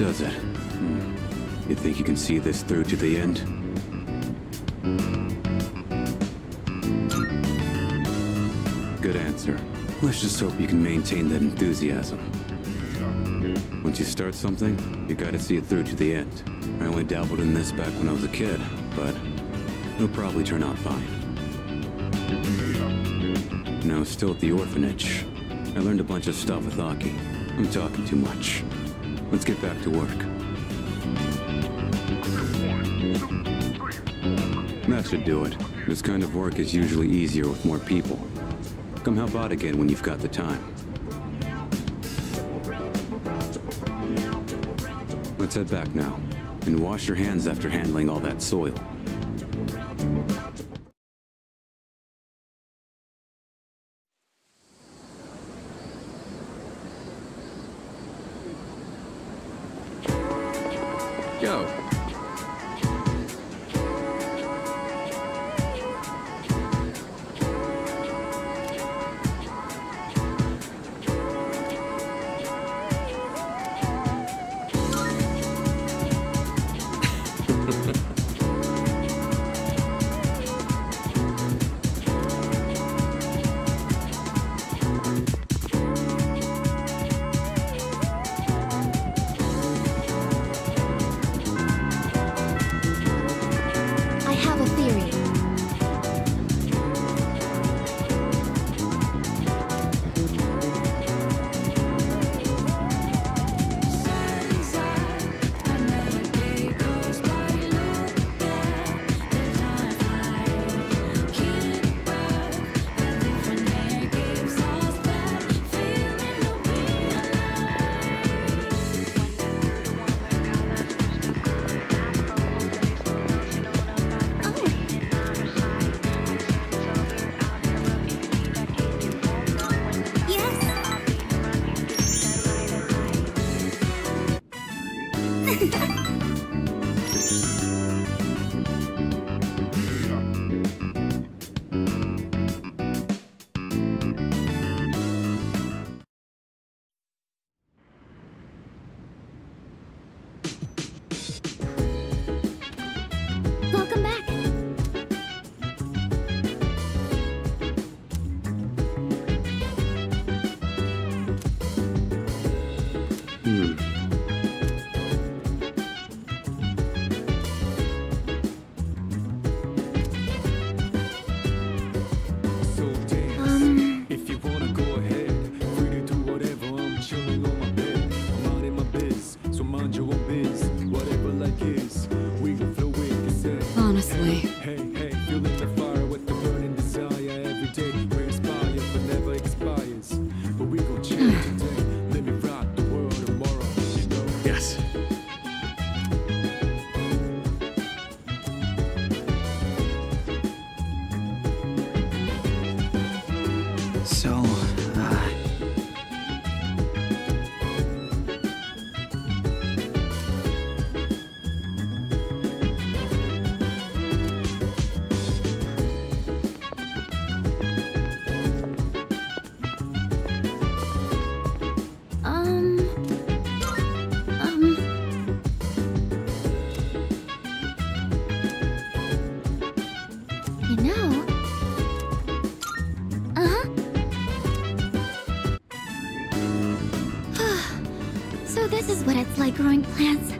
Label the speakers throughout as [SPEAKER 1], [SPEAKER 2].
[SPEAKER 1] does it? You think you can see this through to the end? Good answer. Let's just hope you can maintain that enthusiasm. Once you start something, you gotta see it through to the end. I only dabbled in this back when I was a kid, but it'll probably turn out fine. When I was still at the orphanage, I learned a bunch of stuff with Aki. I'm talking too much. Let's get back to work. That should do it. This kind of work is usually easier with more people. Come help out again when you've got the time. Let's head back now, and wash your hands after handling all that soil.
[SPEAKER 2] Growing plants.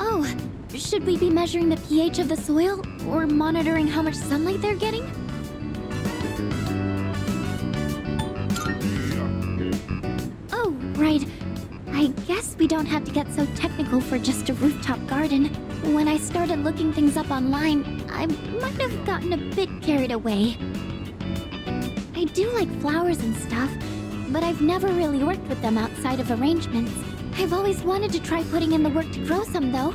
[SPEAKER 2] Oh, should we be measuring the pH of the soil or monitoring how much sunlight they're getting? Oh, right. I guess we don't have to get so technical for just a rooftop garden. When I started looking things up online, I might have gotten a bit carried away. I do like flowers and stuff, but I've never really worked with them outside of arrangements. I've always wanted to try putting in the work to grow some, though.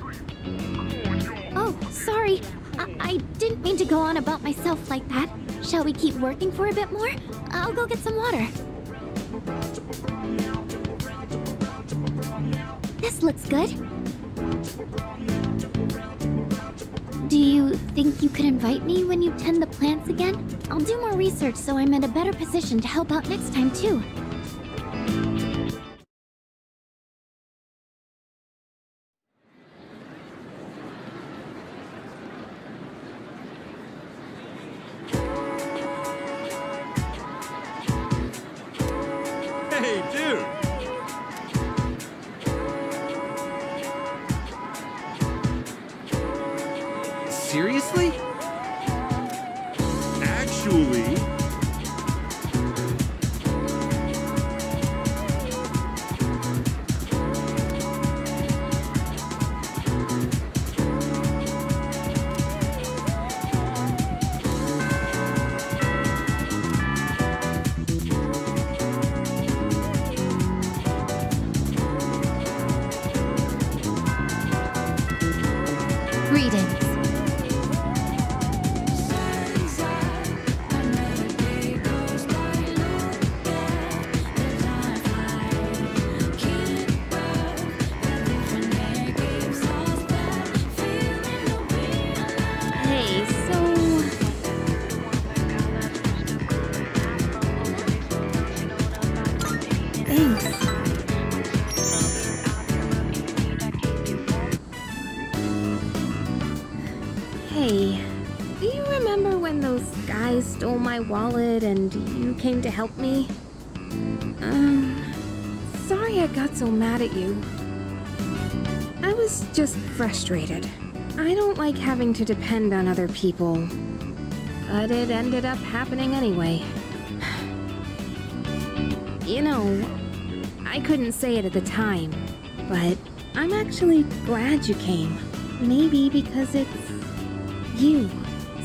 [SPEAKER 2] Oh, sorry. I, I didn't mean to go on about myself like that. Shall we keep working for a bit more? I'll go get some water. This looks good. Do you think you could invite me when you tend the plants again? I'll do more research so I'm in a better position to help out next time, too.
[SPEAKER 3] My wallet and you came to help me? Um, sorry I got so mad at you. I was just frustrated. I don't like having to depend on other people. But it ended up happening anyway. You know, I couldn't say it at the time, but I'm actually glad you came. Maybe because it's you.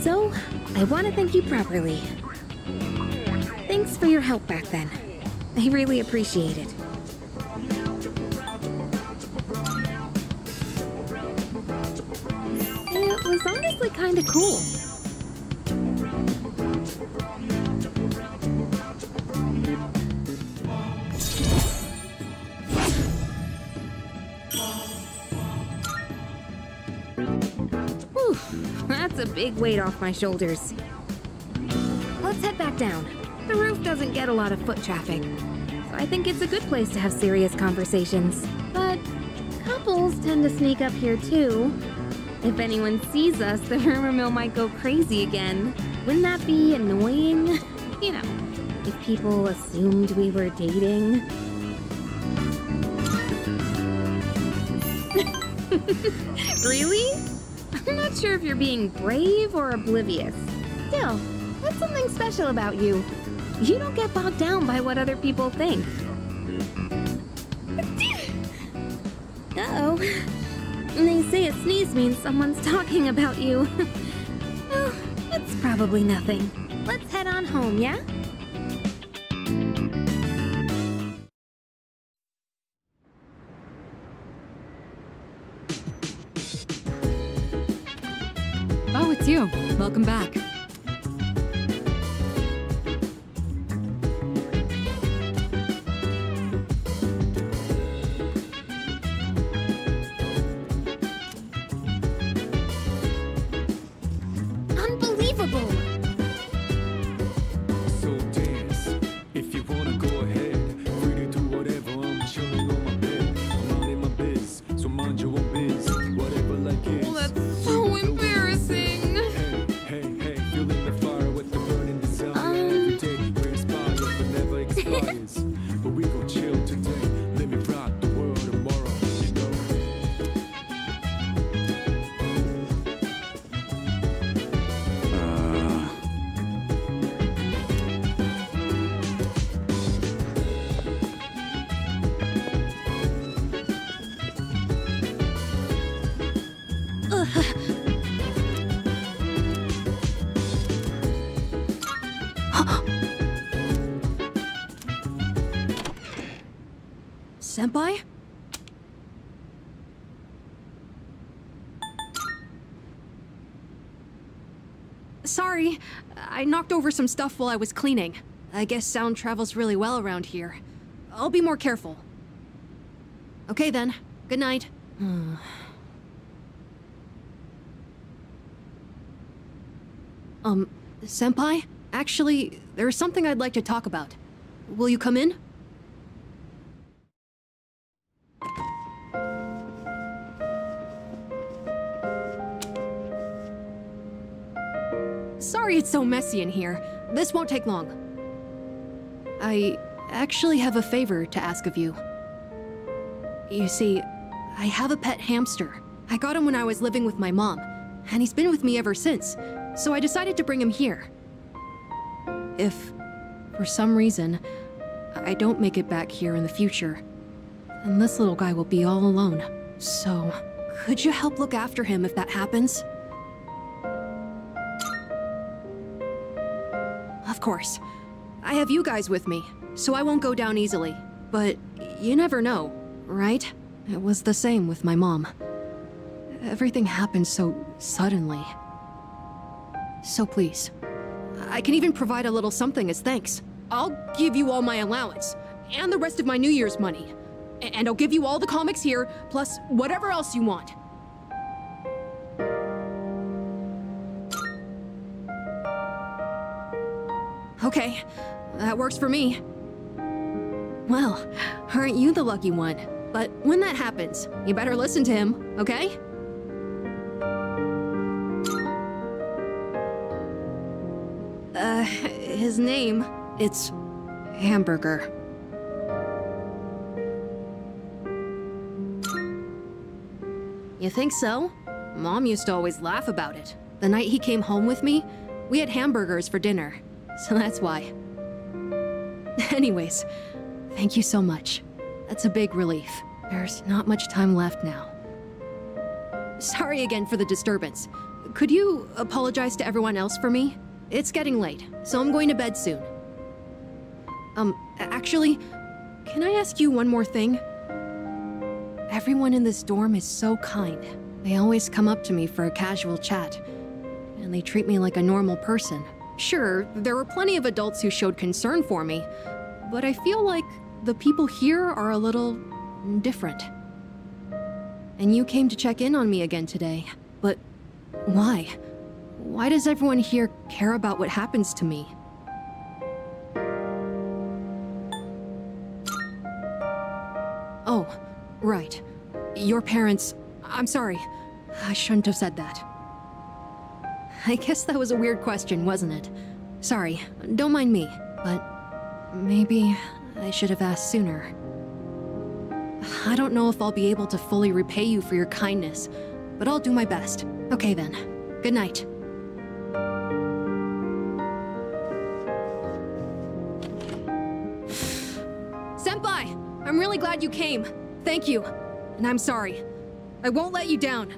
[SPEAKER 3] So, I want to thank you properly. Thanks for your help back then. I really appreciate it. It was honestly kind of cool. Whew, that's a big weight off my shoulders. Lot of foot traffic, so I think it's a good place to have serious conversations. But couples tend to sneak up here too. If anyone sees us, the rumor mill might go crazy again. Wouldn't that be annoying? You know, if people assumed we were dating. really? I'm not sure if you're being brave or oblivious. Still, that's something special about you. You don't get bogged down by what other people think. Uh-oh. They say a sneeze means someone's talking about you. well, it's probably nothing. Let's head on home, yeah? Unbelievable!
[SPEAKER 4] Senpai? Sorry, I knocked over some stuff while I was cleaning. I guess sound travels really well around here. I'll be more careful. Okay then, good night. um, Senpai? Actually, there's something I'd like to talk about. Will you come in? Sorry it's so messy in here. This won't take long. I actually have a favor to ask of you. You see, I have a pet hamster. I got him when I was living with my mom, and he's been with me ever since, so I decided to bring him here. If, for some reason, I don't make it back here in the future, then this little guy will be all alone. So, could you help look after him if that happens? Of course. I have you guys with me, so I won't go down easily. But you never know, right? It was the same with my mom. Everything happened so suddenly. So please, I can even provide a little something as thanks. I'll give you all my allowance, and the rest of my New Year's money. And I'll give you all the comics here, plus whatever else you want. Okay, that works for me. Well, aren't you the lucky one? But when that happens, you better listen to him, okay? Uh, his name, it's Hamburger. You think so? Mom used to always laugh about it. The night he came home with me, we had hamburgers for dinner. So that's why. Anyways, thank you so much. That's a big relief. There's not much time left now. Sorry again for the disturbance. Could you apologize to everyone else for me? It's getting late, so I'm going to bed soon. Um, actually, can I ask you one more thing? Everyone in this dorm is so kind. They always come up to me for a casual chat, and they treat me like a normal person. Sure, there were plenty of adults who showed concern for me, but I feel like the people here are a little different. And you came to check in on me again today, but why? Why does everyone here care about what happens to me? Oh, right. Your parents. I'm sorry. I shouldn't have said that. I guess that was a weird question, wasn't it? Sorry, don't mind me, but maybe I should have asked sooner. I don't know if I'll be able to fully repay you for your kindness, but I'll do my best. Okay then. Good night. Senpai! I'm really glad you came. Thank you. And I'm sorry.
[SPEAKER 5] I won't let you down.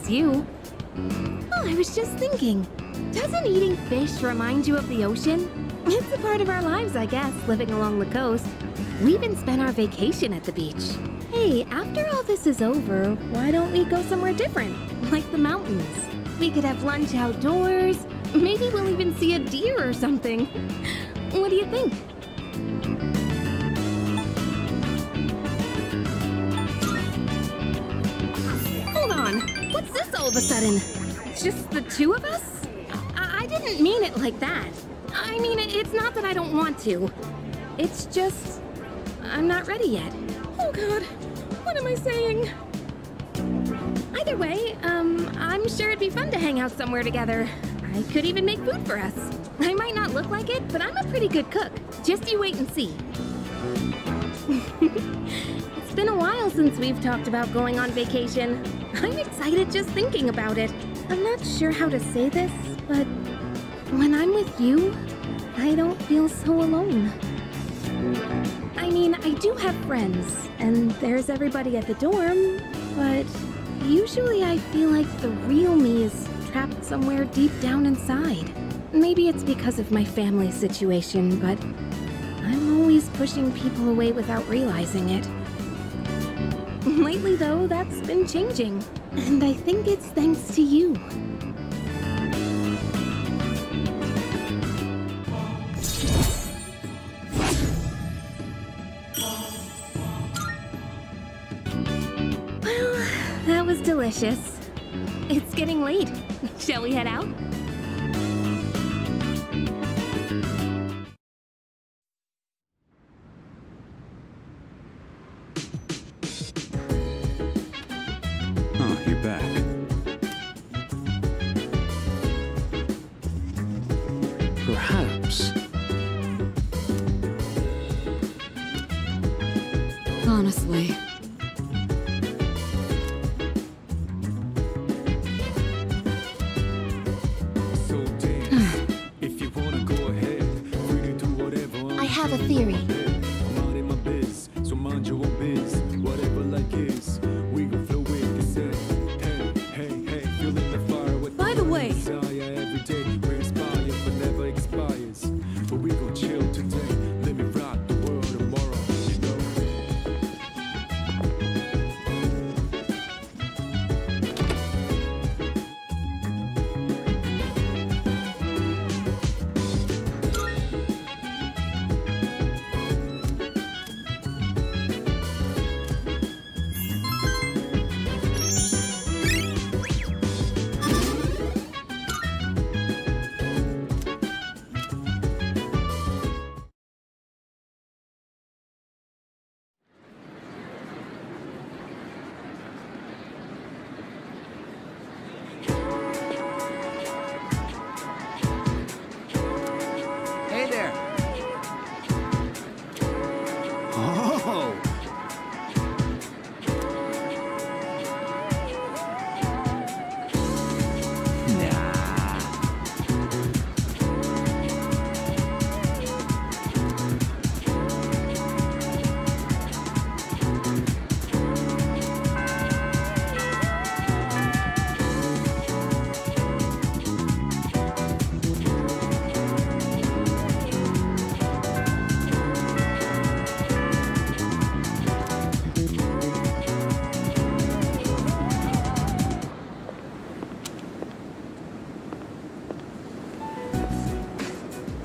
[SPEAKER 3] As you. Oh, I was just thinking. Doesn't eating fish remind you of the ocean? It's a part of our lives, I guess, living along the coast. We even spent our vacation at the beach. Hey, after all this is over, why don't we go somewhere different? Like the mountains. We could have lunch outdoors. Maybe we'll even see a deer or something. What do you think? Of a sudden? Just the two of us? I, I didn't mean it like that. I mean, it, it's not that I don't want to. It's just. I'm not ready yet. Oh god. What am I saying? Either way, um, I'm sure it'd be fun to hang out somewhere together. I could even make food for us. I might not look like it, but I'm a pretty good cook. Just you wait and see. It's been a while since we've talked about going on vacation. I'm excited just thinking about it. I'm not sure how to say this, but when I'm with you, I don't feel so alone. I mean, I do have friends, and there's everybody at the dorm, but usually I feel like the real me is trapped somewhere deep down inside. Maybe it's because of my family situation, but I'm always pushing people away without realizing it. Lately, though, that's been changing. And I think it's thanks to you. Well, that was delicious. It's getting late. Shall we head out?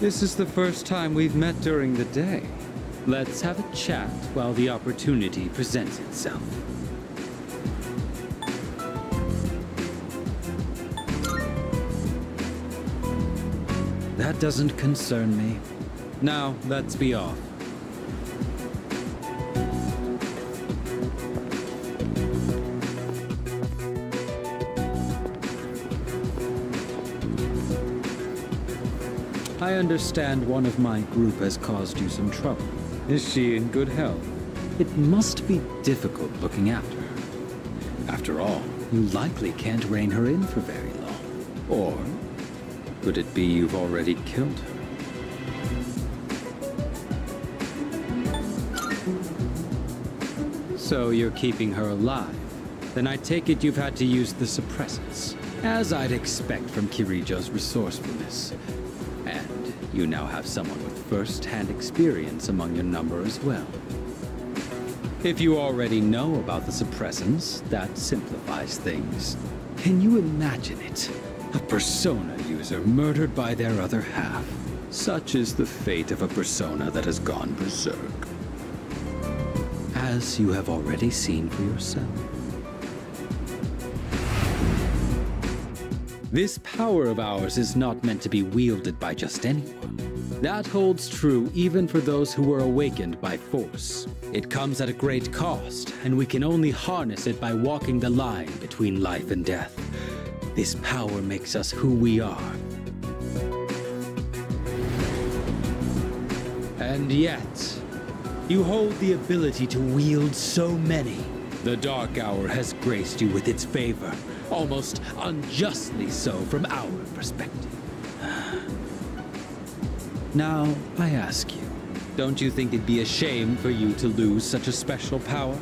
[SPEAKER 6] This
[SPEAKER 7] is the first time we've met during the day. Let's have a chat while the opportunity presents itself. That doesn't concern me. Now, let's be off. I understand one of my group has caused you some trouble. Is she in good health? It must be difficult looking after her. After all, you likely can't rein her in for very long. Or could it be you've already killed her? So you're keeping her alive. Then I take it you've had to use the suppressants. As I'd expect from Kirijo's resourcefulness. You now have someone with first-hand experience among your number as well. If you already know about the suppressants, that simplifies things. Can you imagine it? A persona user murdered by their other half. Such is the fate of a persona that has gone berserk. As you have already seen for yourself. This power of ours is not meant to be wielded by just anyone. That holds true even for those who were awakened by force. It comes at a great cost, and we can only harness it by walking the line between life and death. This power makes us who we are. And yet, you hold the ability to wield so many. The Dark Hour has graced you with its favor, almost unjustly so from our perspective. Now, I ask you, don't you think it'd be a shame for you to lose such a special power?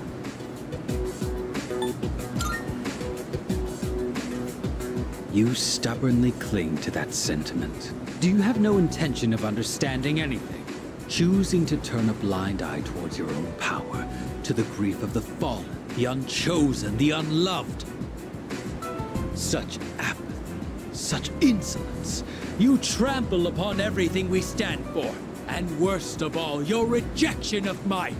[SPEAKER 7] You stubbornly cling to that sentiment. Do you have no intention of understanding anything? Choosing to turn a blind eye towards your own power, to the grief of the fallen, the unchosen, the unloved. Such apathy, such insolence. You trample upon everything we stand for. And worst of all, your rejection of mine.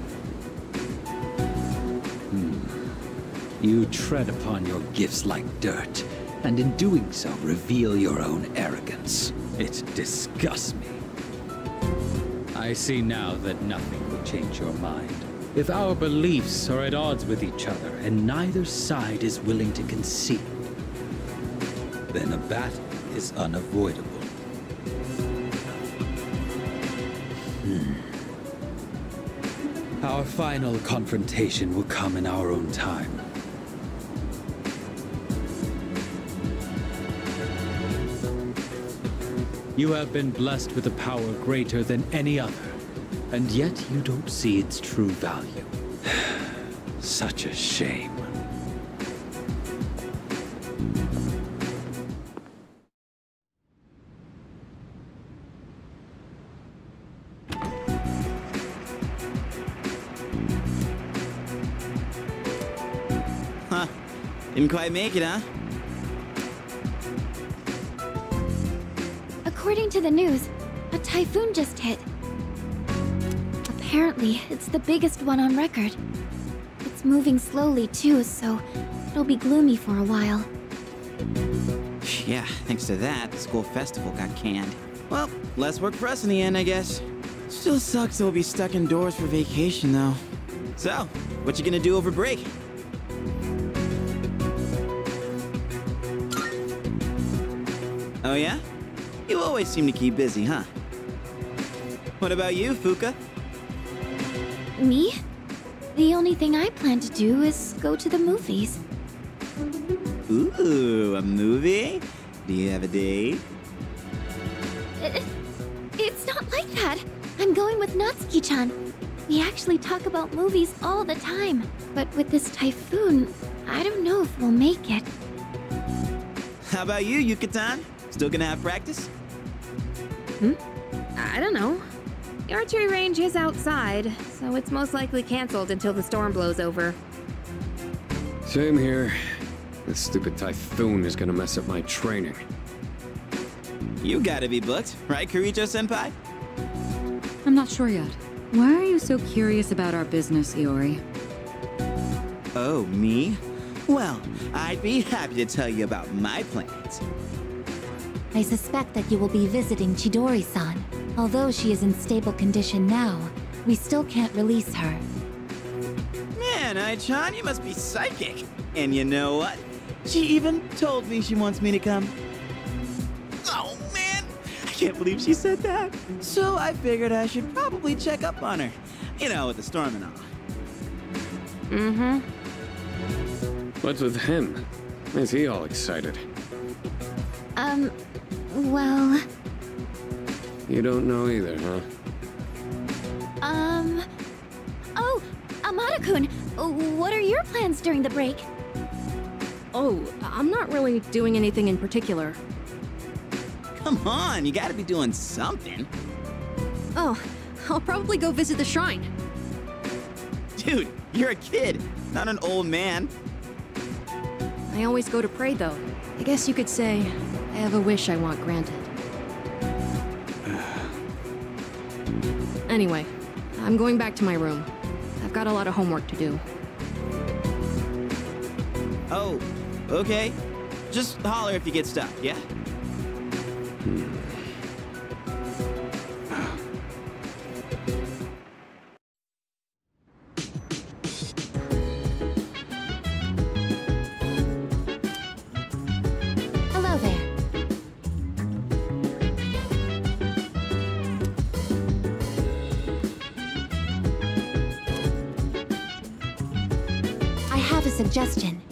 [SPEAKER 7] Hmm. You tread upon your gifts like dirt, and in doing so, reveal your own arrogance. It disgusts me. I see now that nothing will change your mind. If our beliefs are at odds with each other, and neither side is willing to concede, then a battle is unavoidable. Hmm. Our final confrontation will come in our own time. You have been blessed with a power greater than any other, and yet you don't see its true value. Such a shame.
[SPEAKER 8] Huh. Didn't quite make it, huh?
[SPEAKER 9] According to the news, a typhoon just hit. Apparently, it's the biggest one on record. It's moving slowly too, so it'll be gloomy for a while.
[SPEAKER 8] Yeah, thanks to that, the school festival got canned. Well, less work for us in the end, I guess. Still sucks that we'll be stuck indoors for vacation, though. So, what you gonna do over break? Oh yeah? You always seem to keep busy, huh? What about you, Fuuka?
[SPEAKER 9] Me? The only thing I plan to do is go to the movies.
[SPEAKER 8] Ooh, a movie? Do you have a date?
[SPEAKER 9] It's not like that. I'm going with Natsuki-chan. We actually talk about movies all the time. But with this typhoon, I don't know if we'll make it.
[SPEAKER 8] How about you, Yuka-tan? Still gonna have practice? Hmm?
[SPEAKER 3] I don't know. The archery range is outside, so it's most likely canceled until the storm blows over.
[SPEAKER 10] Same here. This stupid typhoon is gonna mess up my training.
[SPEAKER 8] You gotta be booked, right, Kirijo-senpai?
[SPEAKER 11] I'm not sure yet. Why are you so curious about our business, Iori?
[SPEAKER 8] Oh, me? Well, I'd be happy to tell you about my plans.
[SPEAKER 12] I suspect that you will be visiting Chidori-san. Although she is in stable condition now, we still can't release her.
[SPEAKER 8] Man, Ai-chan, you must be psychic. And you know what? She even told me she wants me to come. Oh, man! I can't believe she said that. So I figured I should probably check up on her. You know, with the storm and all.
[SPEAKER 3] Mm-hmm.
[SPEAKER 10] What's with him? Is he all excited?
[SPEAKER 12] Um, well,
[SPEAKER 10] You don't know either, huh?
[SPEAKER 12] um... Oh, Amada-kun, what are your plans during the break?
[SPEAKER 4] Oh, I'm not really doing anything in particular.
[SPEAKER 8] Come on, you gotta be doing something.
[SPEAKER 4] Oh, I'll probably go visit the shrine.
[SPEAKER 8] Dude, you're a kid, not an old man.
[SPEAKER 4] I always go to pray, though. I guess you could say I have a wish I want granted. Anyway, I'm going back to my room. I've got a lot of homework to do.
[SPEAKER 8] Oh, okay. Just holler if you get stuck, yeah?
[SPEAKER 12] Hmm. Suggestion.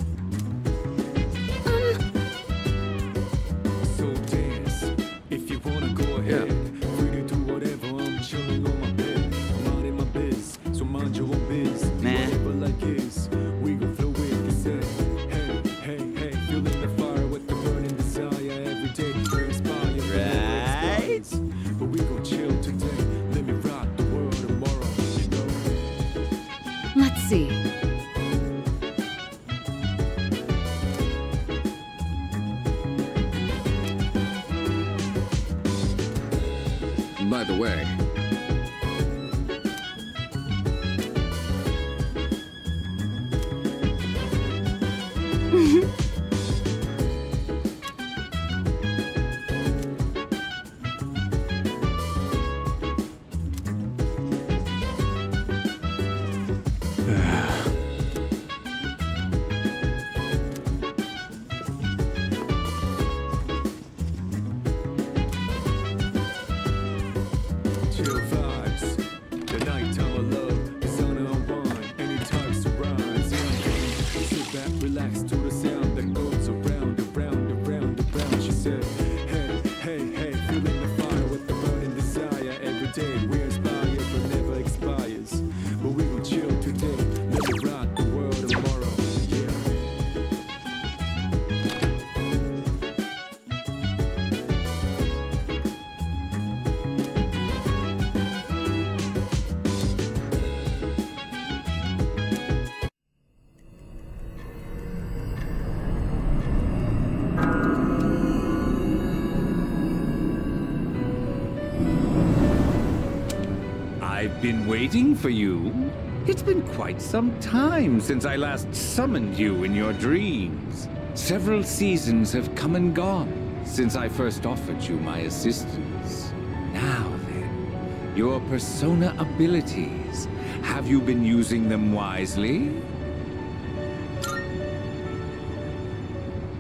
[SPEAKER 7] Waiting for you. It's been quite some time since I last summoned you in your dreams. Several seasons have come and gone since I first offered you my assistance. Now then, your persona abilities. Have you been using them wisely?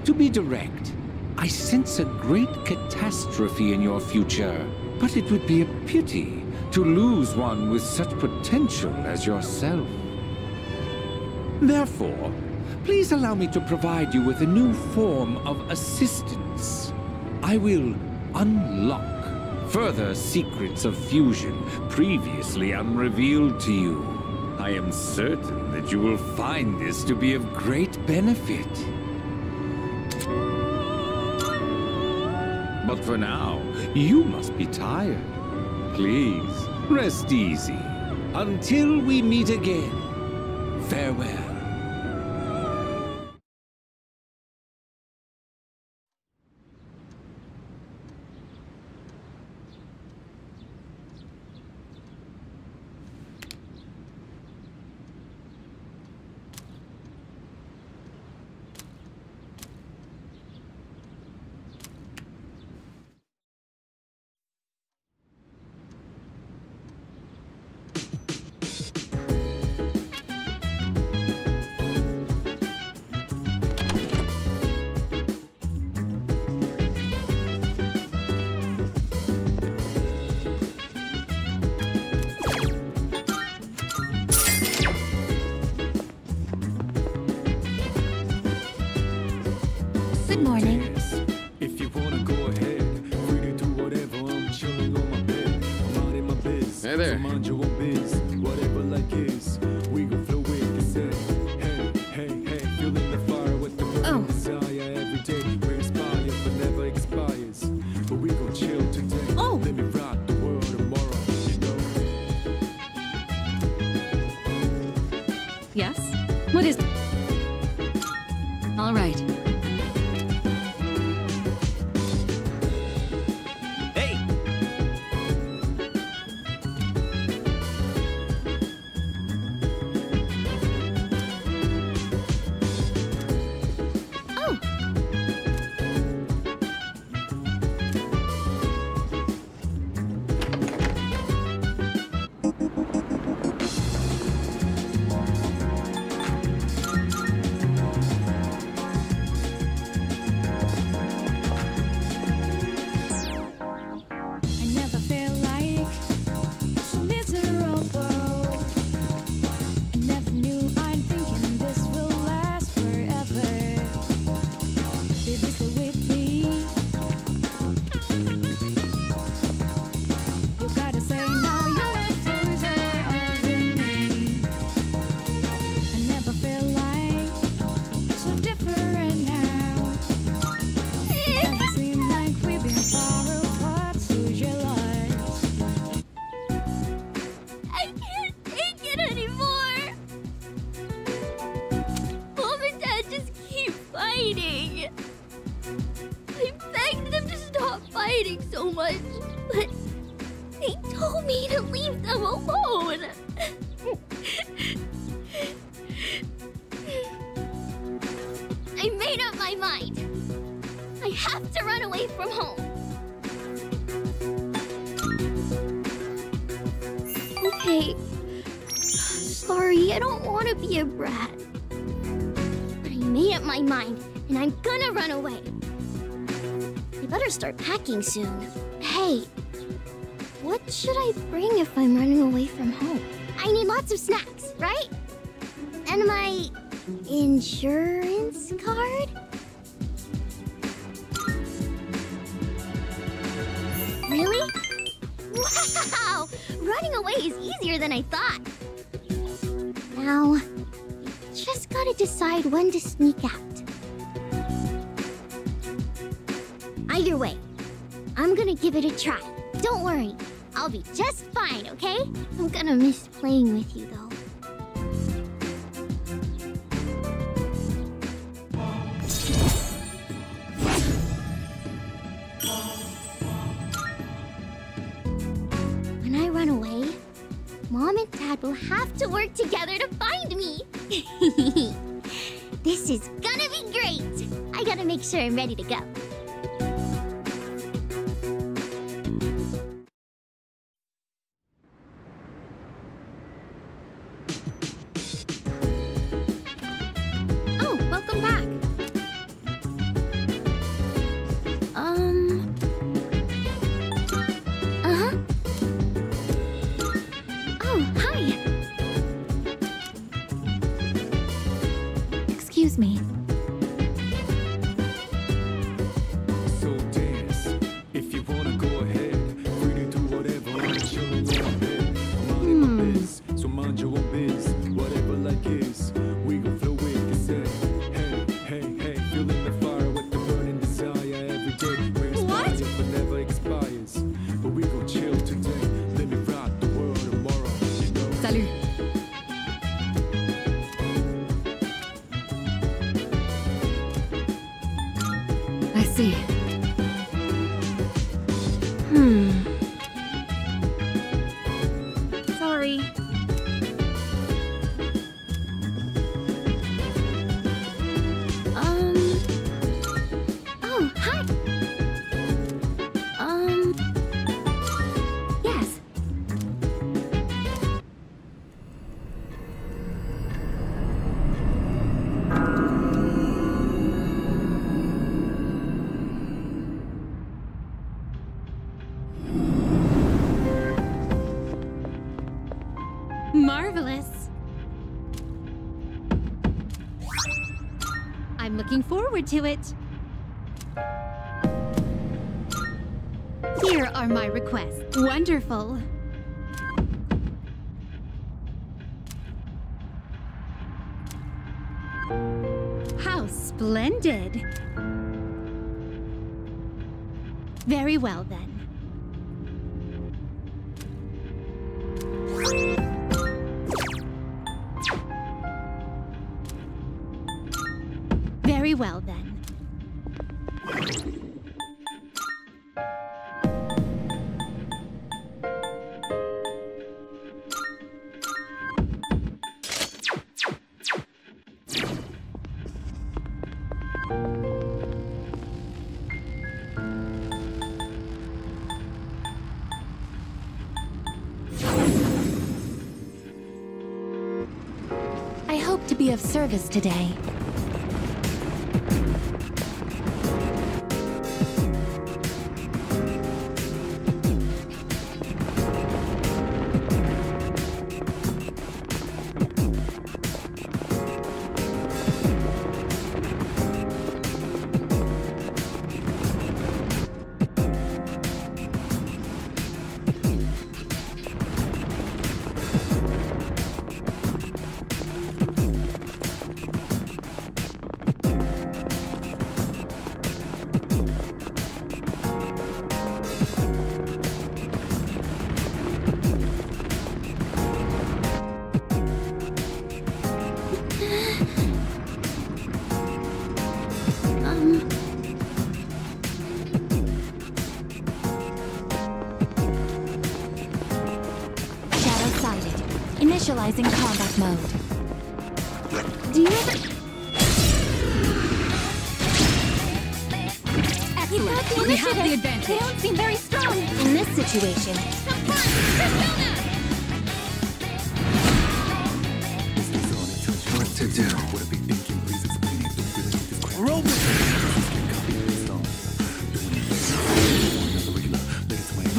[SPEAKER 7] To be direct, I sense a great catastrophe in your future, but it would be a pity to lose one with such potential as yourself. Therefore, please allow me to provide you with a new form of assistance. I will unlock further secrets of fusion previously unrevealed to you. I am certain that you will find this to be of great benefit. But for now, you must be tired. Please, rest easy. Until we meet again, farewell.
[SPEAKER 9] Fighting. I begged them to stop fighting so much, but they told me to leave them alone. I made up my mind. I have to run away from home. Okay. Sorry, I don't want to be a brat. But I made up my mind, and I'm gonna run away. I better start packing soon. Hey, what should I bring if I'm running away from home? I need lots of snacks, right? And my insurance card? Really? Wow! Running away is easier than I thought. Now, just gotta decide when to sneak out. Either way, I'm gonna give it a try. Don't worry, I'll be just fine, okay? I'm gonna miss playing with you, though. When I run away, Mom and Dad will have to work together to find me. this is gonna be great. I gotta make sure I'm ready to go.
[SPEAKER 11] forward to it. Here are my requests. Wonderful.
[SPEAKER 13] How splendid.
[SPEAKER 14] Very well, then. service today.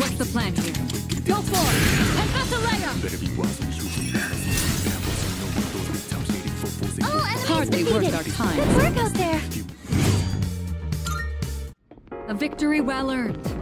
[SPEAKER 12] What's the plan here? Go for it! And got the layer!
[SPEAKER 14] Oh, enemies
[SPEAKER 12] Hardly worth our time.
[SPEAKER 14] Good work out there!
[SPEAKER 12] A victory well earned.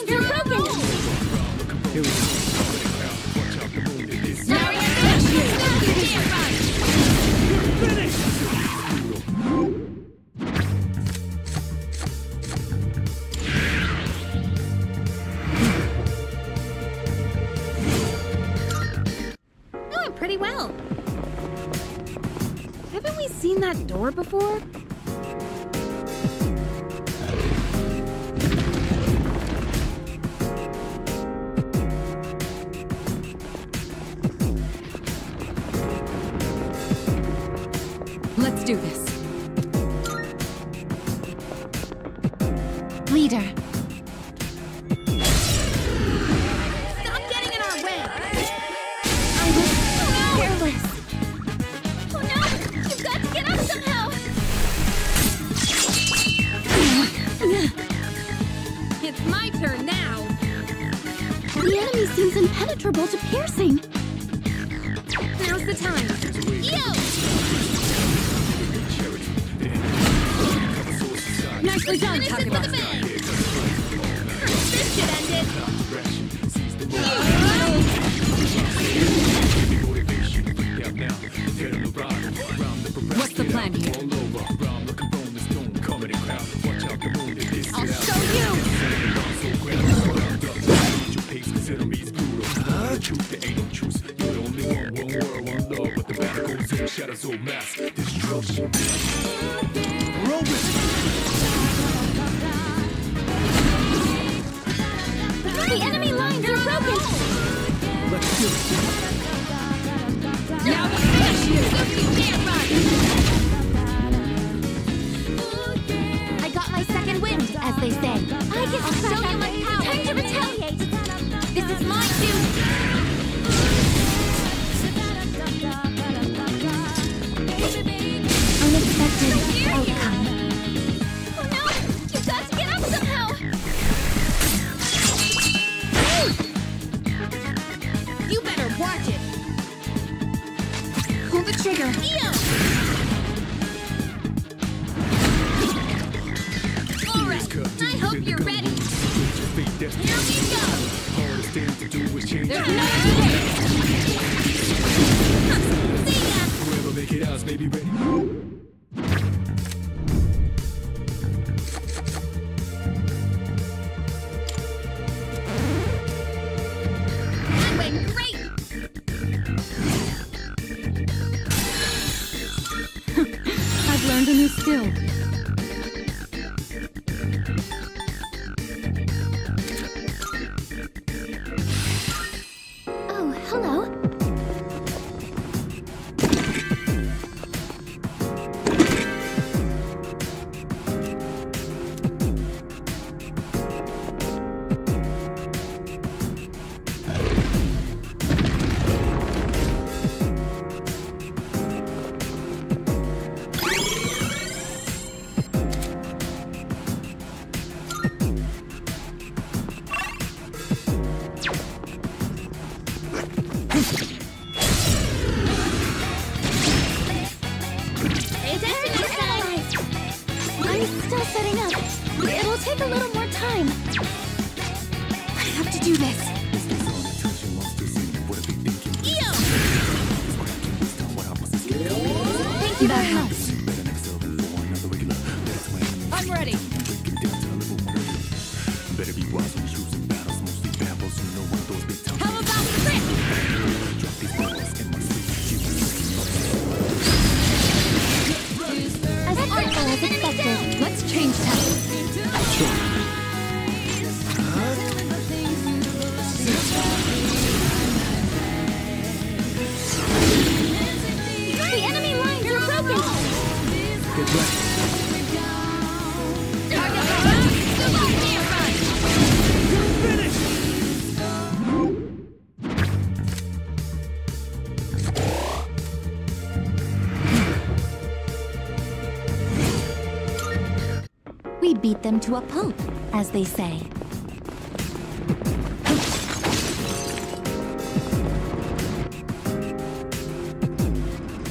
[SPEAKER 15] We
[SPEAKER 16] beat them to a pulp, as they say.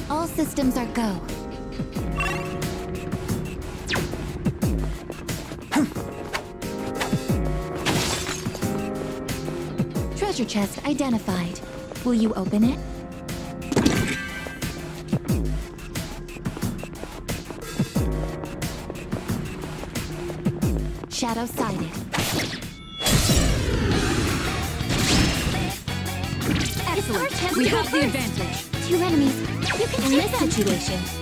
[SPEAKER 16] All systems are go. Treasure chest identified. Will you open it?
[SPEAKER 12] Excellent. We have the advantage.
[SPEAKER 16] Two enemies. You can
[SPEAKER 14] In this situation,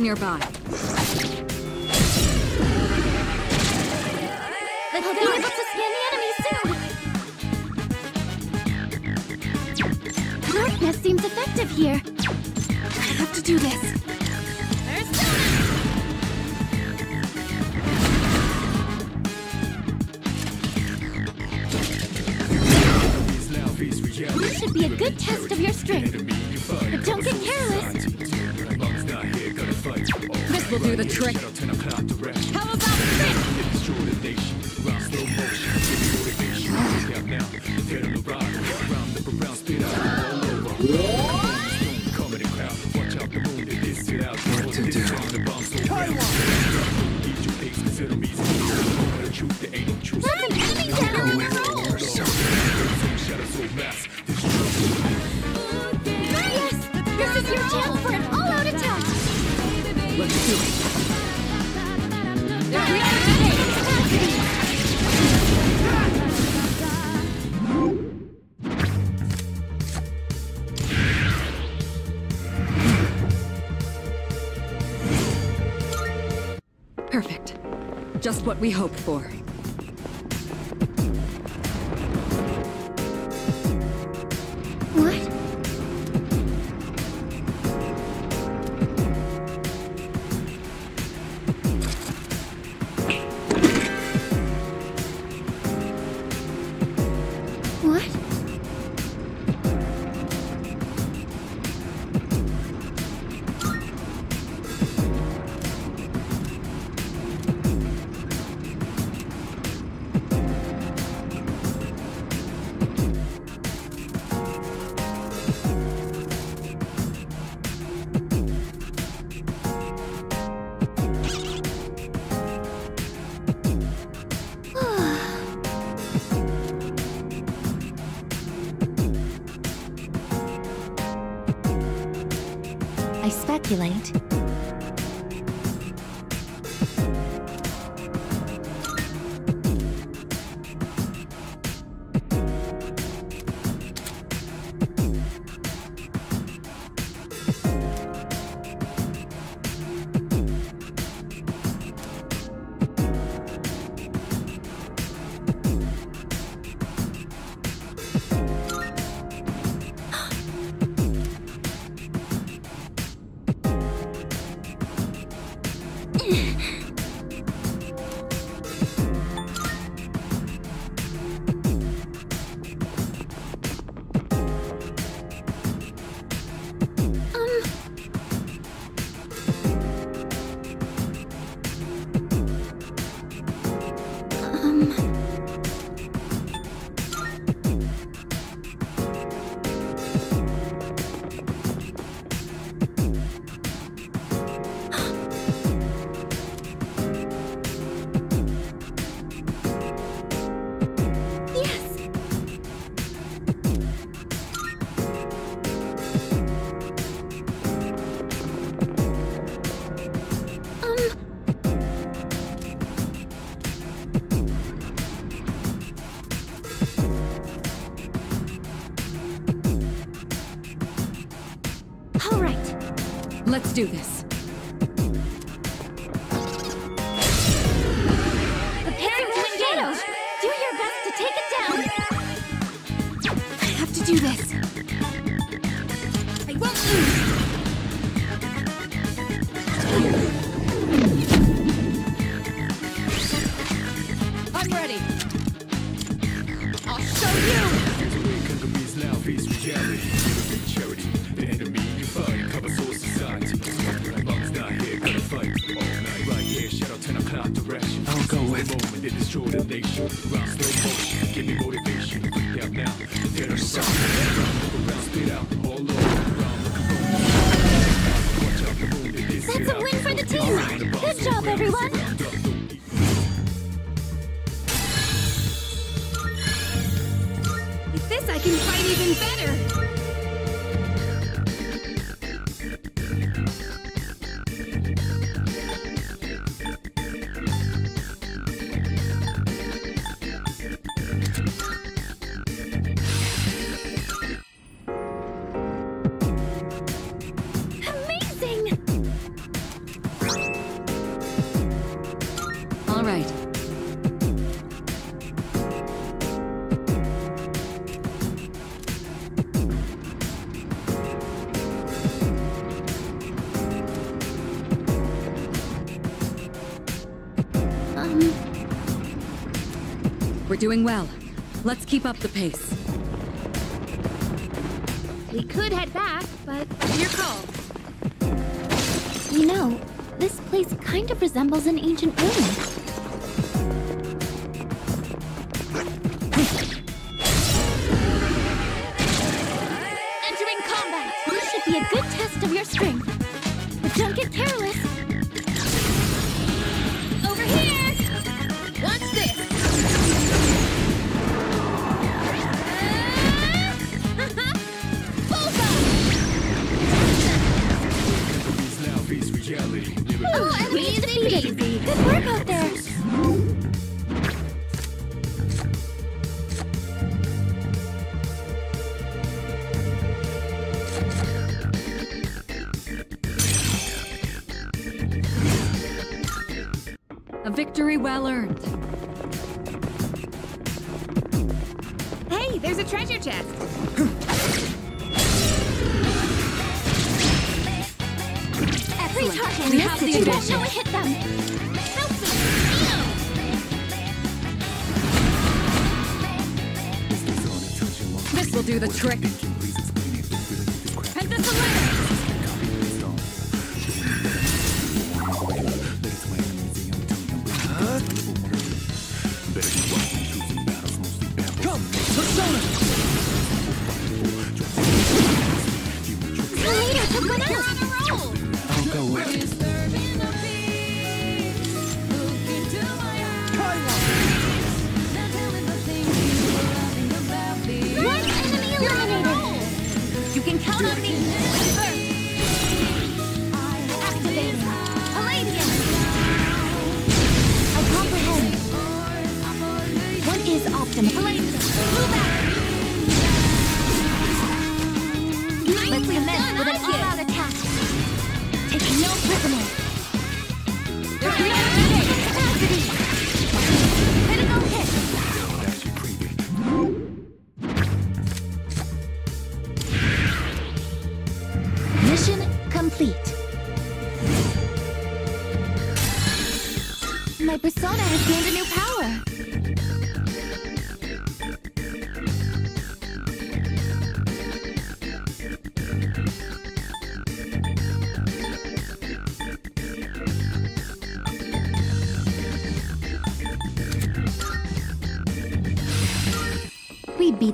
[SPEAKER 12] nearby. we hoped for.
[SPEAKER 14] I'll show you.
[SPEAKER 12] Economy's loud, face reality. Innovate charity. The enemy you fight. Cover soul society. Mom's not here, gonna fight. All night, right here. Shadow 10 o'clock direction.
[SPEAKER 17] I'll go with-
[SPEAKER 12] moment that destroy the nation. Round slow motion. Give me motivation. Quick out now. Dead or something. Around, spit out. All over. Round, look around. Watch out, the moon that is
[SPEAKER 9] That's a win for the team. Good job, everyone.
[SPEAKER 3] I can fight even better.
[SPEAKER 14] Doing well. Let's keep up the pace.
[SPEAKER 3] We could head back, but your call.
[SPEAKER 9] you know, this place kind of resembles an ancient ruin.
[SPEAKER 14] Trick.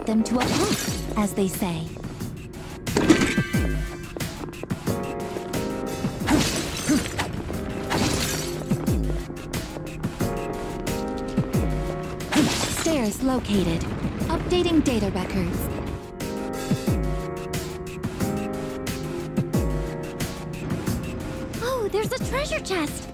[SPEAKER 16] them to a pulp, as they say. Stairs located. Updating data records. Oh, there's a treasure chest!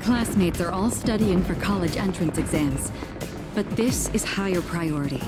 [SPEAKER 12] classmates are all studying for college entrance exams, but this is higher priority.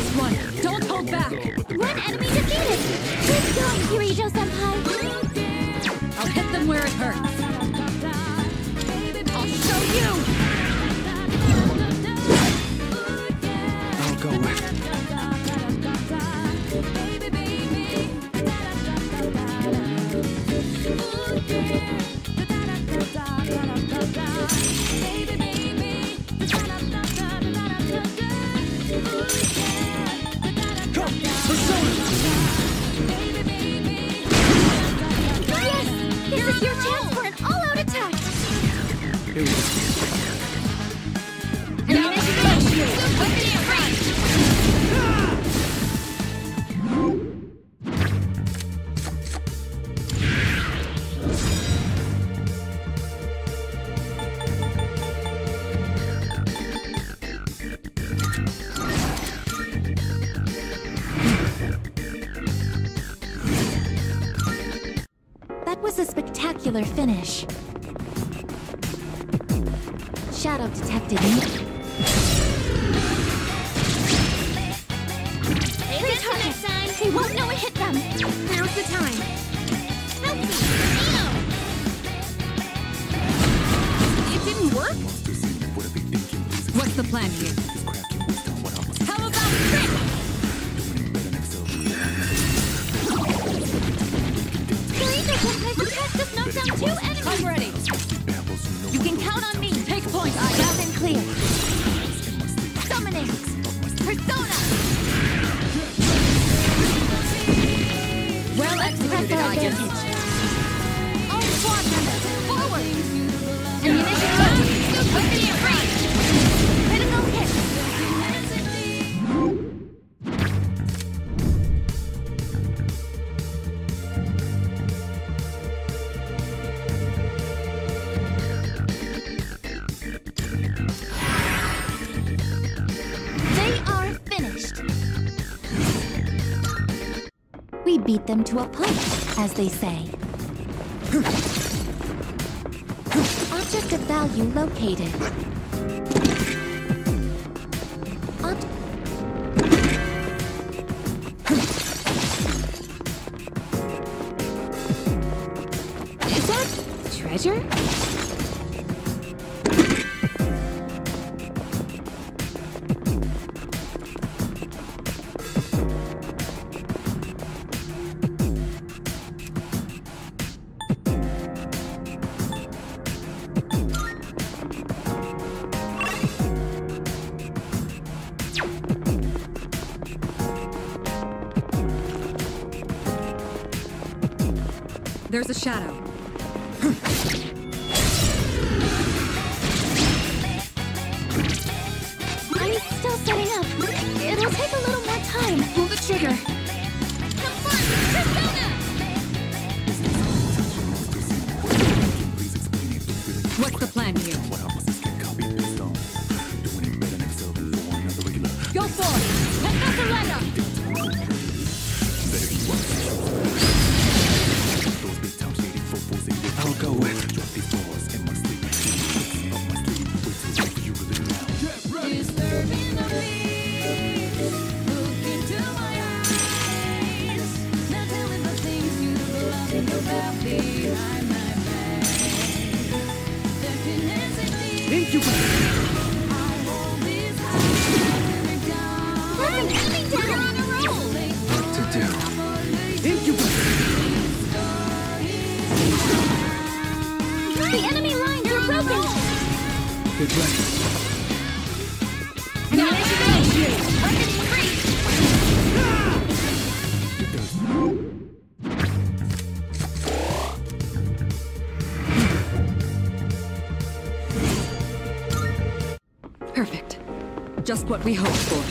[SPEAKER 12] last one. Don't hold back.
[SPEAKER 16] One enemy defeated. Good going, Kirijo-senpai.
[SPEAKER 14] Here we go.
[SPEAKER 16] beat them to a punch, as they say. Object of value located.
[SPEAKER 14] There's a shadow.
[SPEAKER 11] what
[SPEAKER 14] we hoped for.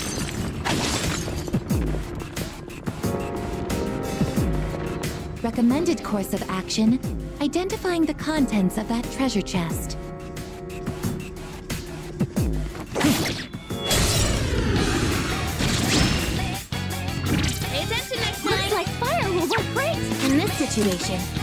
[SPEAKER 16] Recommended course of action, identifying the contents of that treasure chest.
[SPEAKER 9] Pay attention next time! Looks like fire will work great in this situation.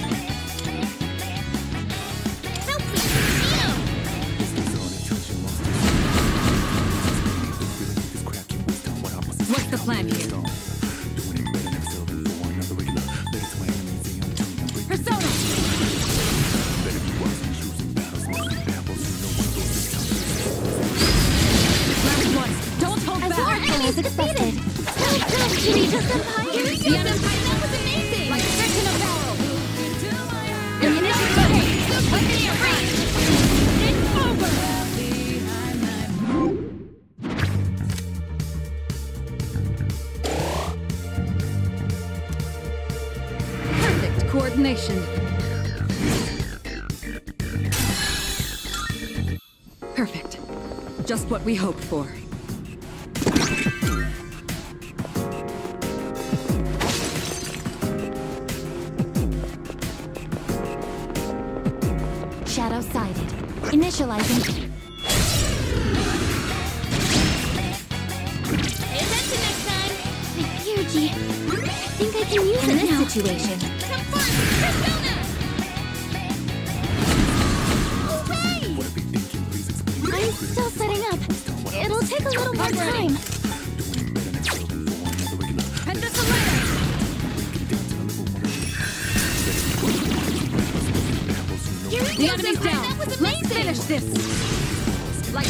[SPEAKER 14] Perfect. Just what we hoped for.
[SPEAKER 16] Shadow sighted. Initializing.
[SPEAKER 9] Pay attention next time! Thank you, G. I think I can use
[SPEAKER 16] In
[SPEAKER 9] it
[SPEAKER 16] this
[SPEAKER 9] now.
[SPEAKER 14] situation. this! Like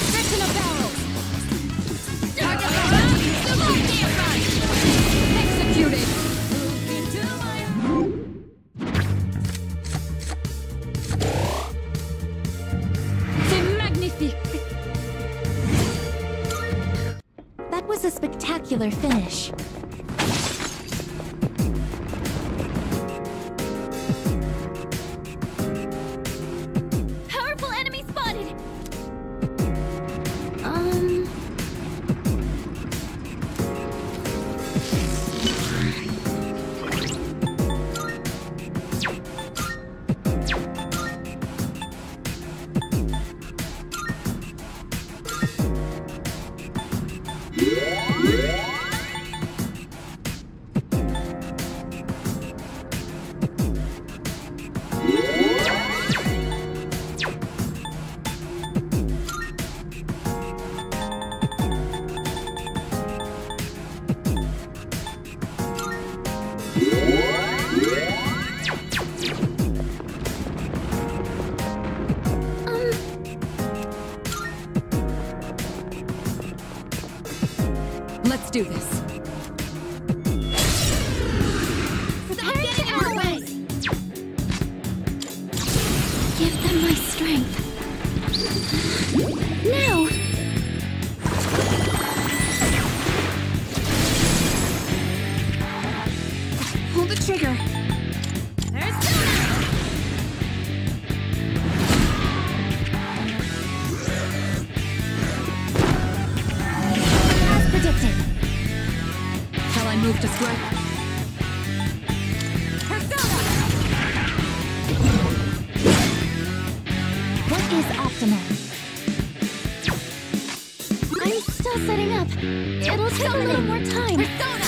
[SPEAKER 12] Kill me! One more time! Persona!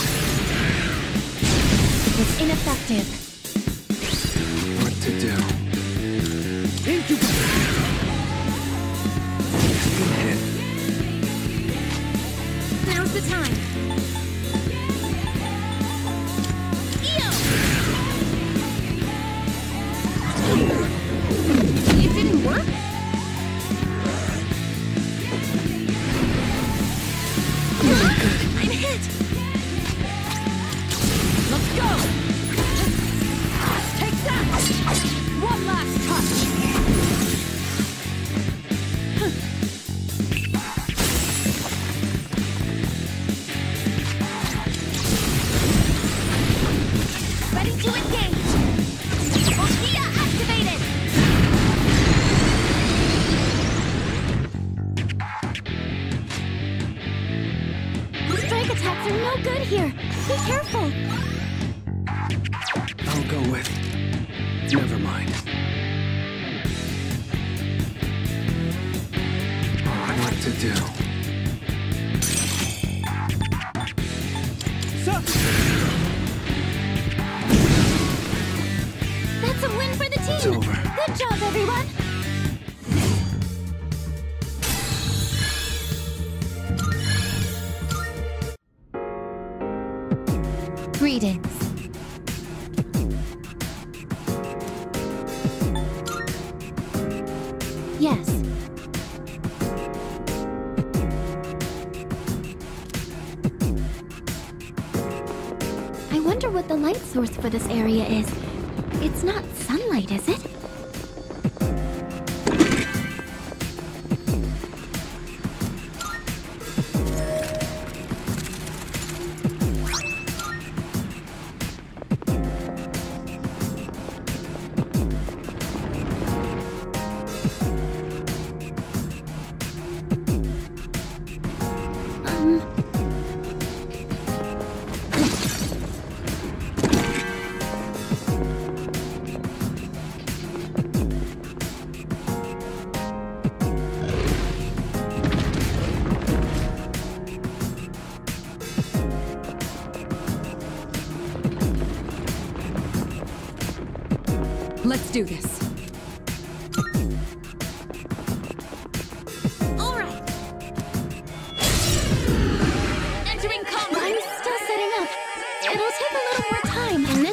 [SPEAKER 16] It's
[SPEAKER 12] ineffective. source for this area is. It's not sunlight, is it?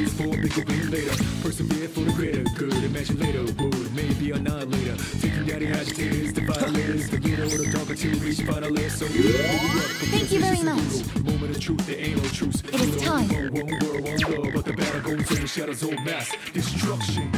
[SPEAKER 12] is for
[SPEAKER 16] bigger being later. Persevere for the greater good. Imagine later, would maybe annihilator. Taking out the
[SPEAKER 12] agitators, the violators, the leader or the talkative, reach list So
[SPEAKER 9] Thank you very much.
[SPEAKER 12] Moment of truth, there ain't no truth.
[SPEAKER 9] It is time.
[SPEAKER 12] One world, one but the battle goes in the shadows, mass destruction.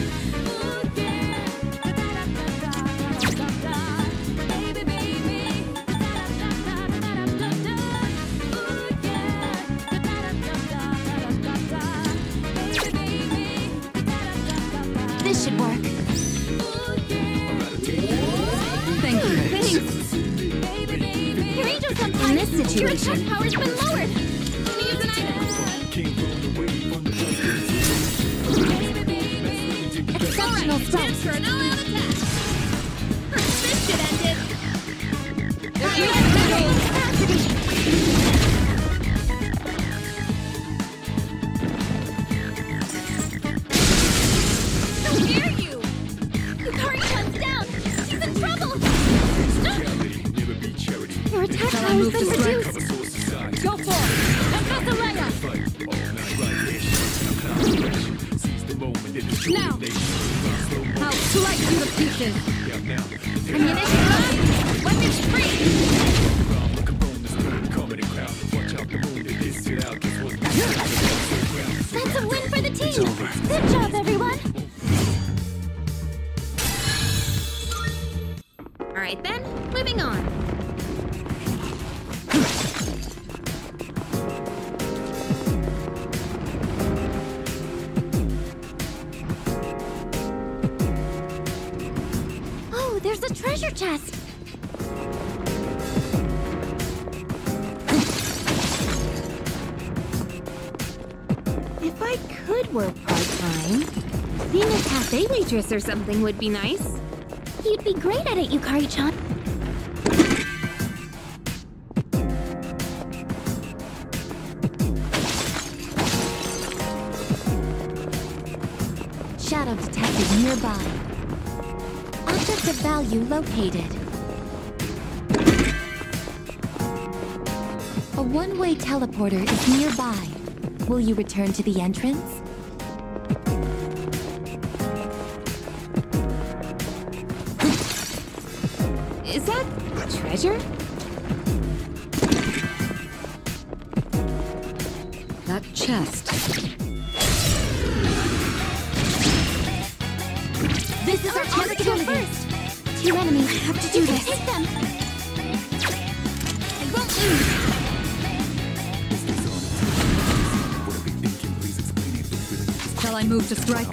[SPEAKER 9] Attack power's been lowered!
[SPEAKER 3] Waitress or something would be nice.
[SPEAKER 9] You'd be great at it, Yukari-chan. Shadow detected nearby. Object of value located. A one-way teleporter is nearby. Will you return to the entrance?
[SPEAKER 3] Treasure?
[SPEAKER 14] That chest.
[SPEAKER 9] This is our chance to go first! Two enemies. I have to do this. Take them! I won't lose!
[SPEAKER 14] Shall I move to strike?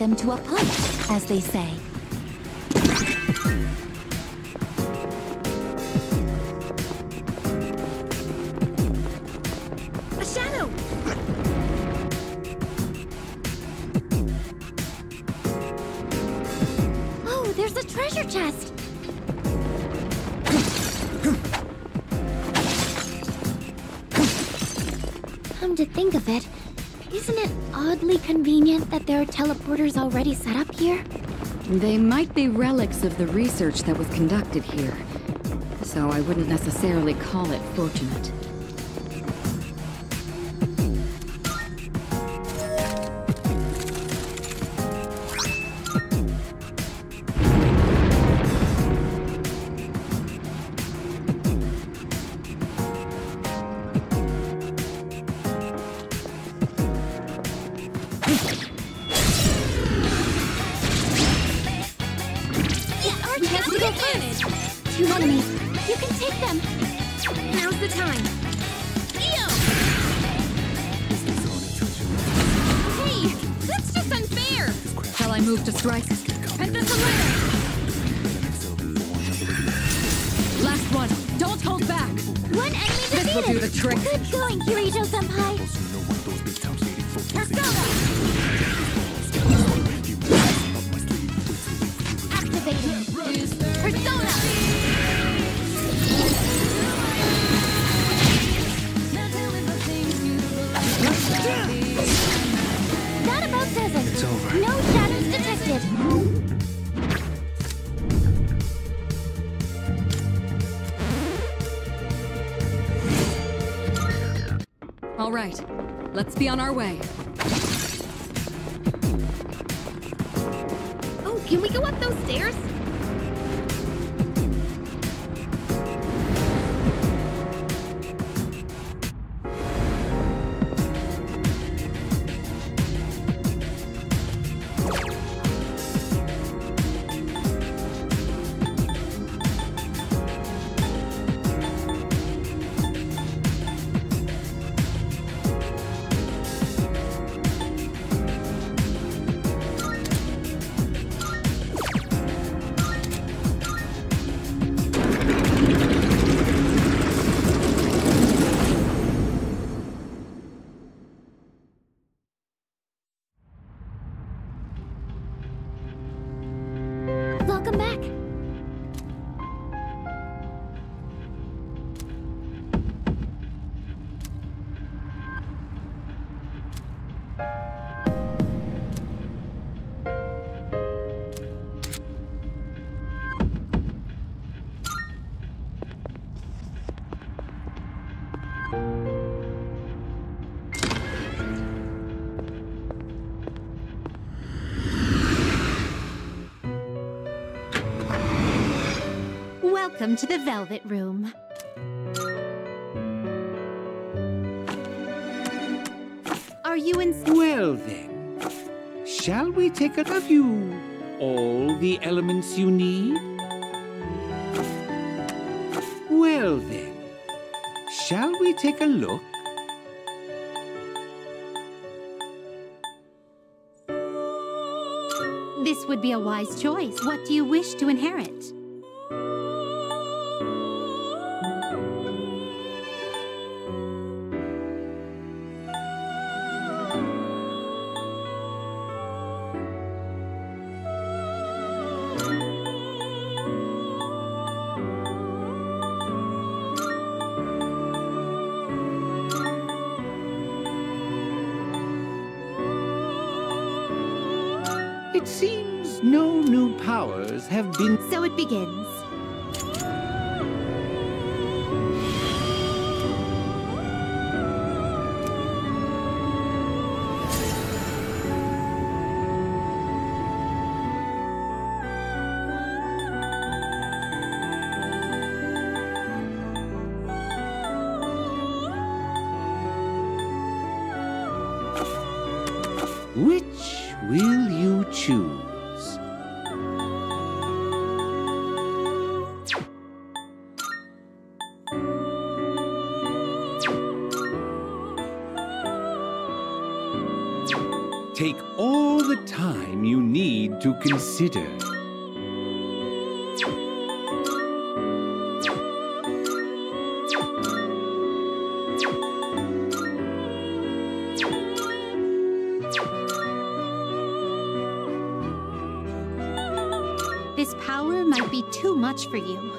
[SPEAKER 9] Them to a punch, as they say. Already set up here?
[SPEAKER 14] They might be relics of the research that was conducted here. So I wouldn't necessarily call it fortunate.
[SPEAKER 11] Let's be on our way.
[SPEAKER 13] Welcome to the Velvet Room. Are you in?
[SPEAKER 7] Well then, shall we take a you all the elements you need? Well then, shall we take a look?
[SPEAKER 13] This would be a wise choice. What do you wish to inherit?
[SPEAKER 7] Been.
[SPEAKER 13] This power might be too much for you.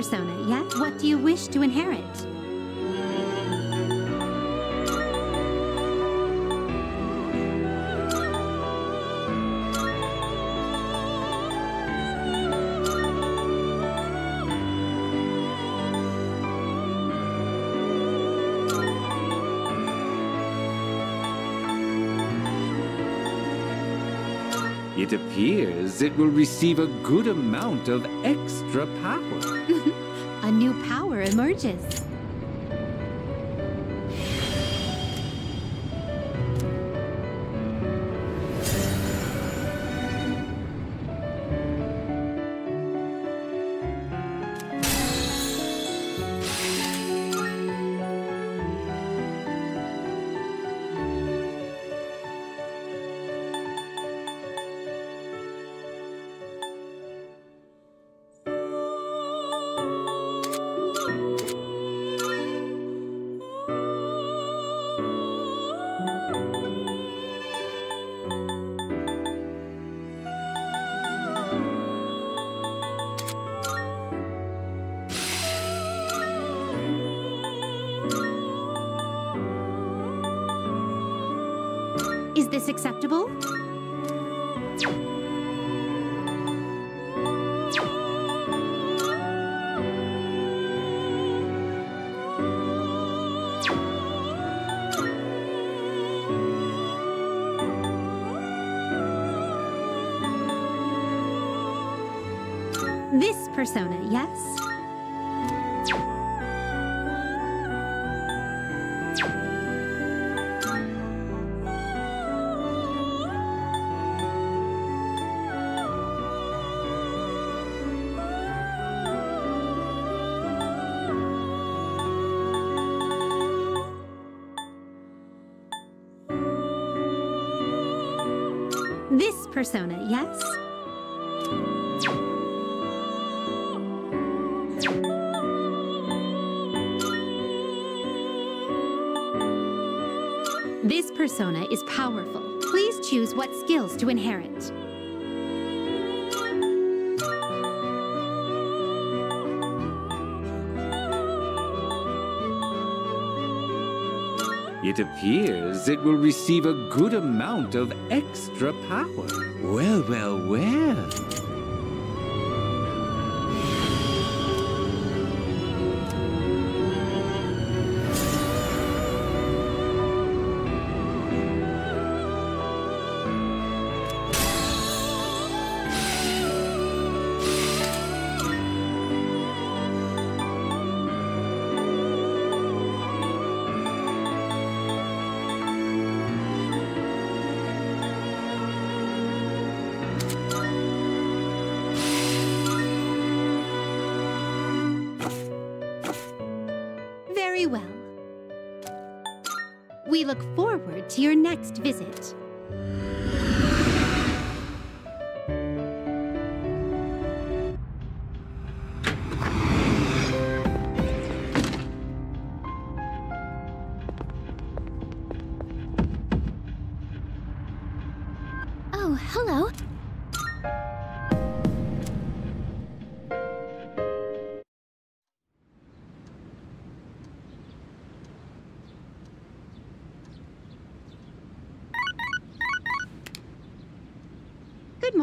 [SPEAKER 13] Persona, yes? What do you wish to inherit?
[SPEAKER 7] It appears it will receive a good amount of extra power.
[SPEAKER 13] Emerges. This acceptable? This persona, yes? Persona, yes? This persona is powerful. Please choose what skills to inherit.
[SPEAKER 7] It appears it will receive a good amount of extra power. Well, well, well.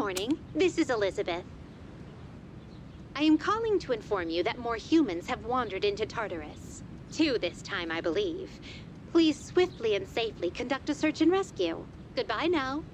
[SPEAKER 13] Morning. This is Elizabeth. I am calling to inform you that more humans have wandered into Tartarus. Two this time, I believe. Please swiftly and safely conduct a search and rescue. Goodbye now.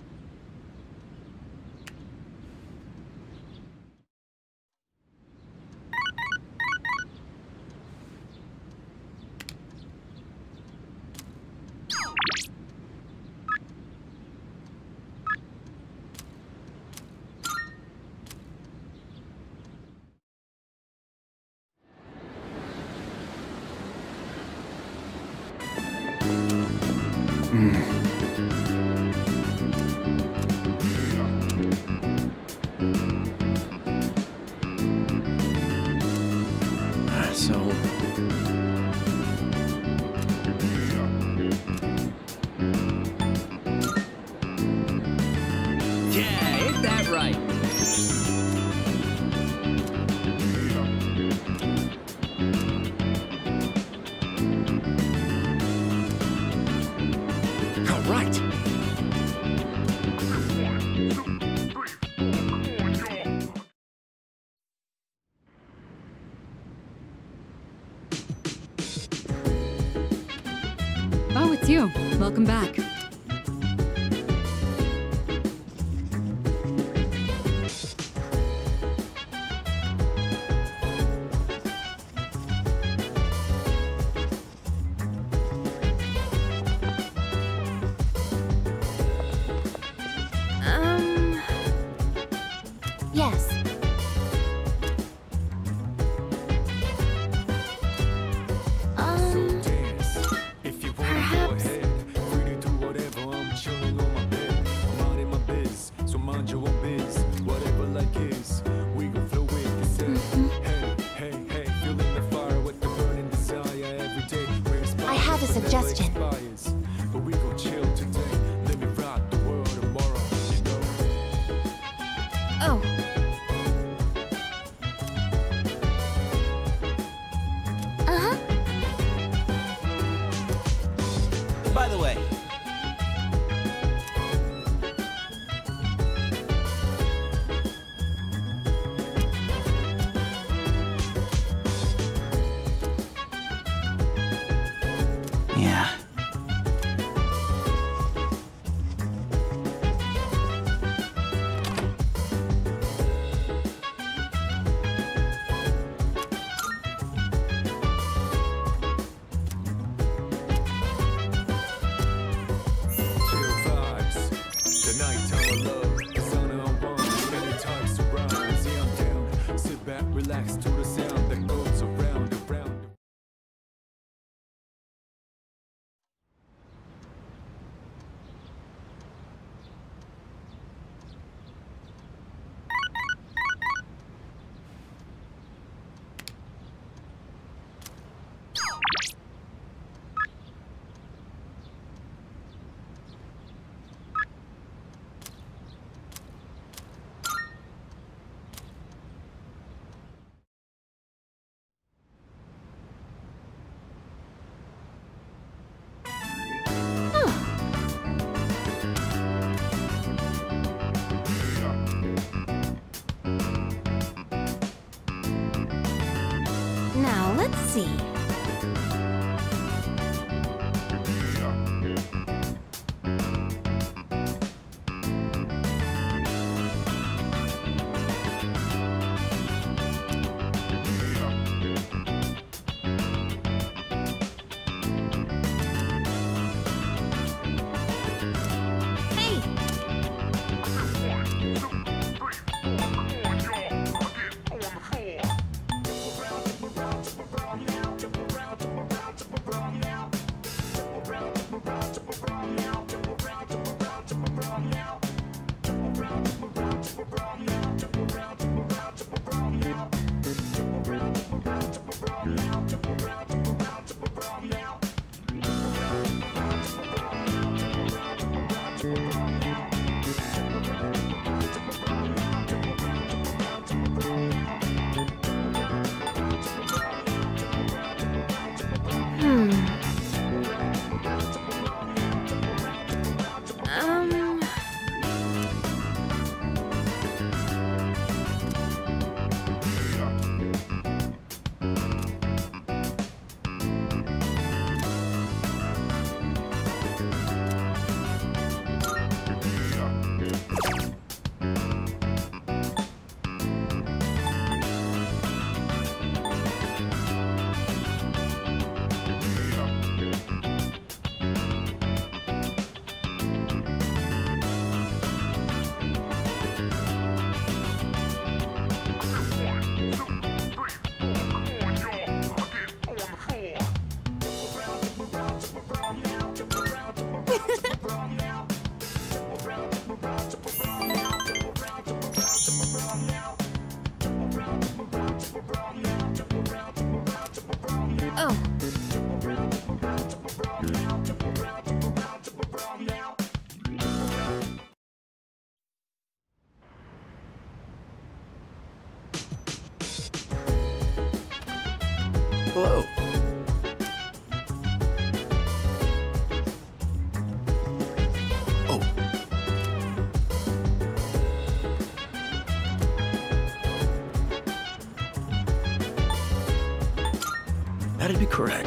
[SPEAKER 12] Correct.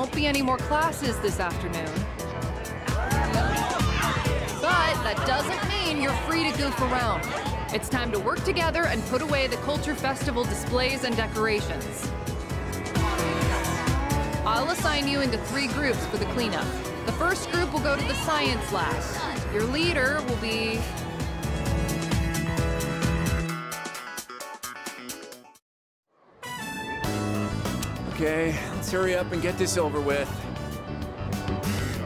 [SPEAKER 12] Won't be any more classes this afternoon. But that doesn't mean you're free to goof around. It's time to work together and put away the Culture Festival displays and decorations. I'll assign you into three groups for the cleanup. The first group will go to the science lab. Your leader will be
[SPEAKER 18] let's hurry up and get this over with.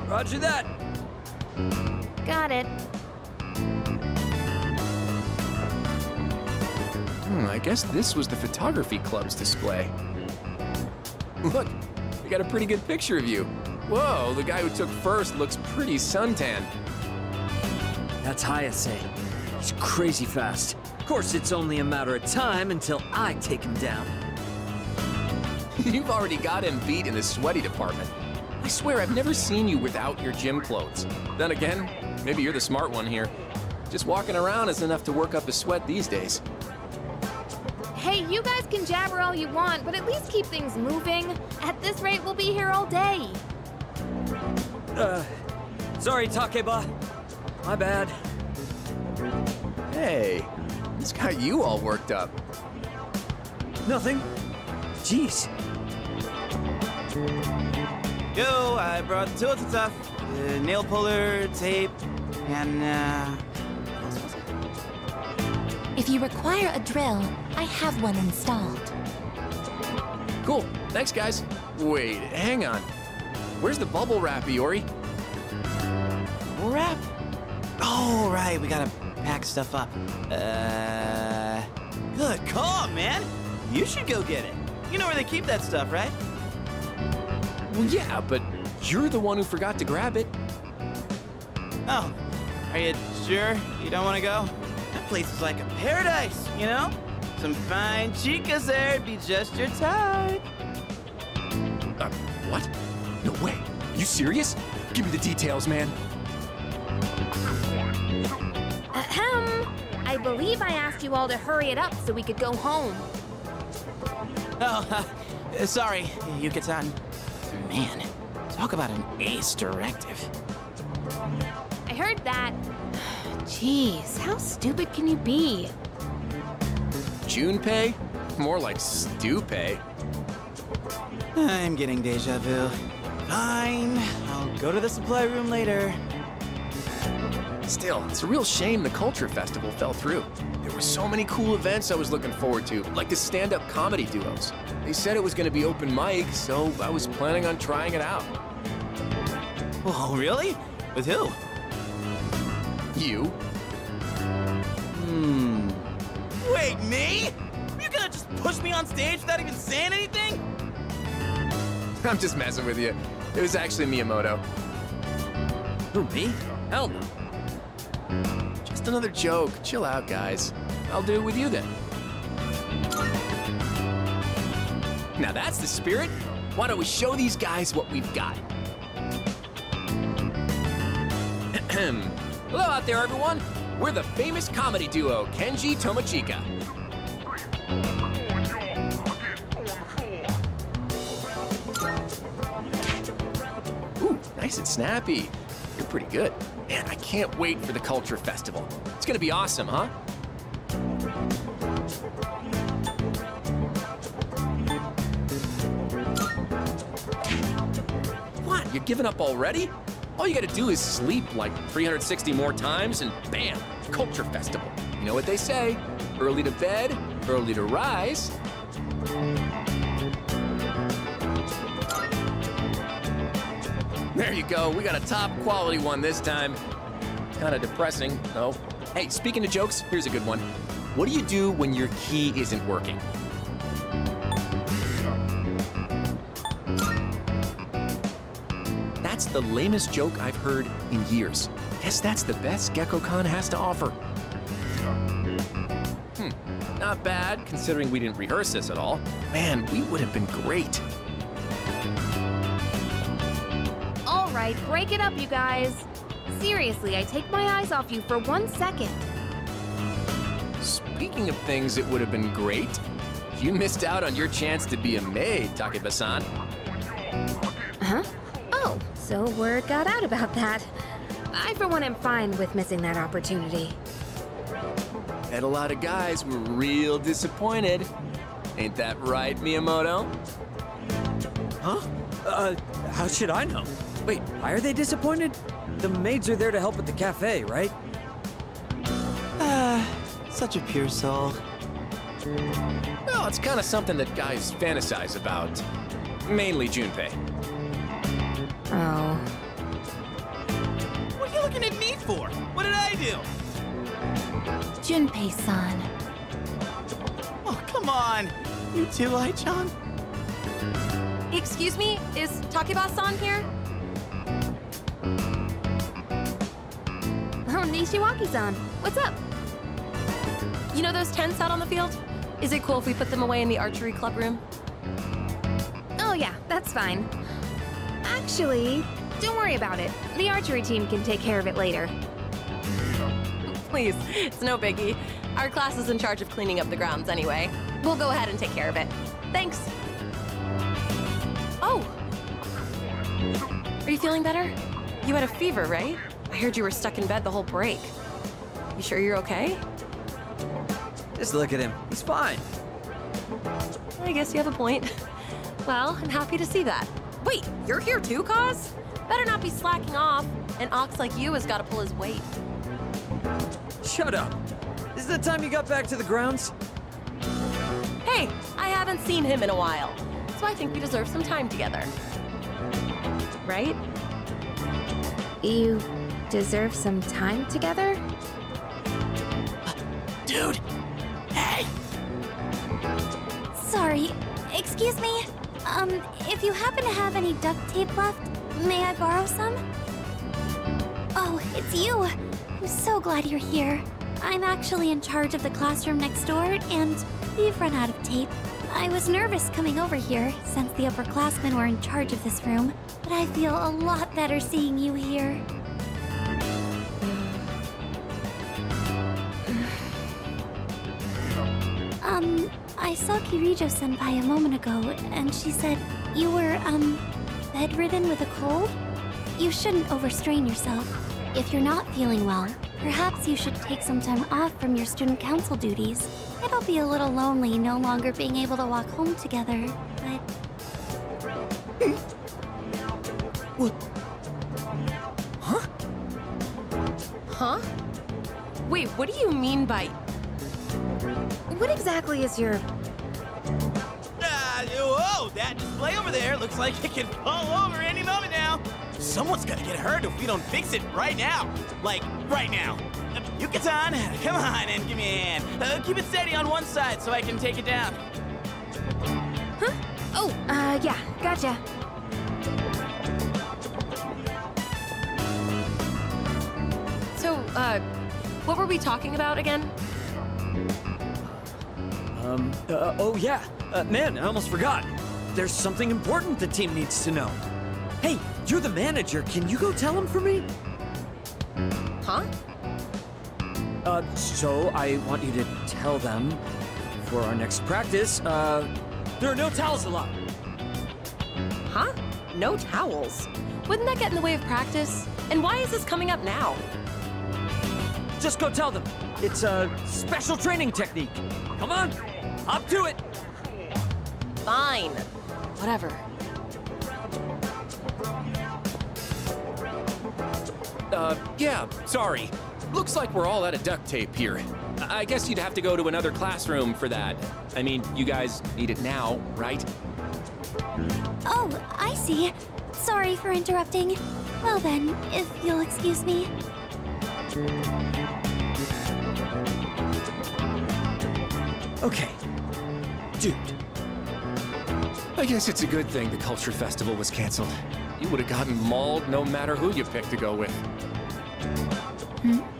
[SPEAKER 19] Roger that.
[SPEAKER 9] Got it.
[SPEAKER 18] Hmm, I guess this was the photography club's display. Look, we got a pretty good picture of you. Whoa, the guy who took first looks pretty suntanned.
[SPEAKER 19] That's Hayase. He's crazy fast. Of course, it's only a matter of time until I take him down.
[SPEAKER 18] You've already got him beat in the sweaty department. I swear I've never seen you without your gym clothes. Then again, maybe you're the smart one here. Just walking around is enough to work up a sweat these days.
[SPEAKER 3] Hey, you guys can jabber all you want, but at least keep things moving. At this rate, we'll be here all day.
[SPEAKER 19] Uh, sorry, Takeba. My bad.
[SPEAKER 18] Hey, this got you all worked up.
[SPEAKER 19] Nothing. Jeez.
[SPEAKER 8] Yo, I brought the tools and stuff. The nail puller, tape, and uh...
[SPEAKER 14] If you require a drill, I have one installed.
[SPEAKER 18] Cool, thanks guys. Wait, hang on. Where's the bubble wrap, Iori?
[SPEAKER 8] Bubble wrap? Oh, right, we gotta pack stuff up. Uh... Good call, man! You should go get it. You know where they keep that stuff, right?
[SPEAKER 18] Well, yeah, but you're the one who forgot to grab it.
[SPEAKER 8] Oh, are you sure you don't want to go? That place is like a paradise, you know? Some fine chicas there would be just your type.
[SPEAKER 18] Uh, what? No way. You serious? Give me the details, man.
[SPEAKER 3] Ahem. I believe I asked you all to hurry it up so we could go home.
[SPEAKER 8] Oh, uh, sorry, Yuka-tan. Man, talk about an ace directive.
[SPEAKER 3] I heard that. Jeez, how stupid can you be?
[SPEAKER 18] Junpei? More like Stupei.
[SPEAKER 8] I'm getting deja vu. Fine, I'll go to the supply room later.
[SPEAKER 18] Still, it's a real shame the Culture Festival fell through. There were so many cool events I was looking forward to, like the stand-up comedy duos. They said it was going to be open mic, so I was planning on trying it out.
[SPEAKER 8] Oh, really? With who?
[SPEAKER 18] You.
[SPEAKER 8] Hmm. Wait, me? You gonna just push me on stage without even saying anything?
[SPEAKER 18] I'm just messing with you. It was actually Miyamoto.
[SPEAKER 19] Who, me? Hell no.
[SPEAKER 18] Just another joke. Chill out, guys. I'll do it with you then. Now that's the spirit. Why don't we show these guys what we've got? Hello out there, everyone. We're the famous comedy duo, Kenji Tomochika. Ooh, nice and snappy. You're pretty good. Man, I can't wait for the Culture Festival. It's gonna be awesome, huh? You're giving up already? All you gotta do is sleep like 360 more times and bam, Culture Festival. You know what they say, early to bed, early to rise. There you go, we got a top quality one this time. Kinda depressing, though. Hey, speaking of jokes, here's a good one. What do you do when your key isn't working? That's the lamest joke I've heard in years. Guess that's the best Gekkoukan has to offer. Hmm, not bad, considering we didn't rehearse this at all. Man, we would have been great.
[SPEAKER 3] All right, break it up, you guys. Seriously, I take my eyes off you for one second.
[SPEAKER 18] Speaking of things that would have been great, You missed out on your chance to be a maid, Takeba-san.
[SPEAKER 3] Huh? Oh, so word got out about that. I, for one, am fine with missing that opportunity.
[SPEAKER 18] And a lot of guys were real disappointed. Ain't that right, Miyamoto?
[SPEAKER 19] Huh? Uh, how should I know? Wait, why are they disappointed? The maids are there to help at the cafe, right?
[SPEAKER 8] Ah, such a pure soul.
[SPEAKER 18] Well, it's kind of something that guys fantasize about. Mainly Junpei.
[SPEAKER 3] Oh.
[SPEAKER 8] What are you looking at me for? What did I do?
[SPEAKER 2] Junpei-san.
[SPEAKER 8] Oh, come on. You too, Ai-chan?
[SPEAKER 20] Excuse me, is Takeba-san here?
[SPEAKER 3] Oh, Nishiwaki-san. What's up?
[SPEAKER 20] You know those tents out on the field? Is it cool if we put them away in the archery club room?
[SPEAKER 3] Oh, yeah, that's fine. Actually, don't worry about it. The archery team can take care of it later.
[SPEAKER 20] Please, it's no biggie. Our class is in charge of cleaning up the grounds anyway. We'll go ahead and take care of it. Thanks. Oh! Are you feeling better? You had a fever, right? I heard you were stuck in bed the whole break. You sure you're okay?
[SPEAKER 19] Just look at him. He's fine.
[SPEAKER 20] I guess you have a point. Well, I'm happy to see that. Wait, you're here too, Kaz? Better not be slacking off. An ox like you has got to pull his weight.
[SPEAKER 19] Shut up. Is it the time you got back to the grounds?
[SPEAKER 20] Hey, I haven't seen him in a while, so I think we deserve some time together. Right?
[SPEAKER 3] You deserve some time together?
[SPEAKER 8] Dude! Hey!
[SPEAKER 2] Sorry, excuse me. Um, if you happen to have any duct tape left, may I borrow some? Oh, it's you! I'm so glad you're here. I'm actually in charge of the classroom next door, and we've run out of tape. I was nervous coming over here, since the upperclassmen were in charge of this room, but I feel a lot better seeing you here. Um, I saw Kirijo-senpai a moment ago, and she said you were, um, bedridden with a cold? You shouldn't overstrain yourself. If you're not feeling well, perhaps you should take some time off from your student council duties. It'll be a little lonely no longer being able to walk home together, but... what?
[SPEAKER 20] Huh? Huh? Wait, what do you mean by...
[SPEAKER 3] What exactly is your...
[SPEAKER 8] Ah, whoa! That display over there looks like it can fall over any moment now. Someone's gonna get hurt if we don't fix it right now. Like, right now. Uh, Yuka-tan, come on and give me a hand. Uh, keep it steady on one side so I can take it down.
[SPEAKER 3] Huh? Oh, uh, yeah, gotcha.
[SPEAKER 20] So, uh, what were we talking about again?
[SPEAKER 19] Um, uh, oh yeah. Uh, man, I almost forgot. There's something important the team needs to know. Hey, you're the manager. Can you go tell him for me?
[SPEAKER 20] Huh?
[SPEAKER 19] Uh, so I want you to tell them for our next practice, uh, there are no towels allowed.
[SPEAKER 20] Huh? No towels? Wouldn't that get in the way of practice? And why is this coming up now?
[SPEAKER 19] Just go tell them. It's a special training technique. Come on, up to it.
[SPEAKER 20] Fine. Whatever.
[SPEAKER 18] Uh, yeah, sorry. Looks like we're all out of duct tape here. I I guess you'd have to go to another classroom for that. I mean, you guys need it now, right?
[SPEAKER 2] Oh, I see. Sorry for interrupting. Well then, if you'll excuse me.
[SPEAKER 19] Okay. Dude.
[SPEAKER 18] I guess it's a good thing the Culture Festival was canceled. You would have gotten mauled no matter who you picked to go with.
[SPEAKER 16] Greetings.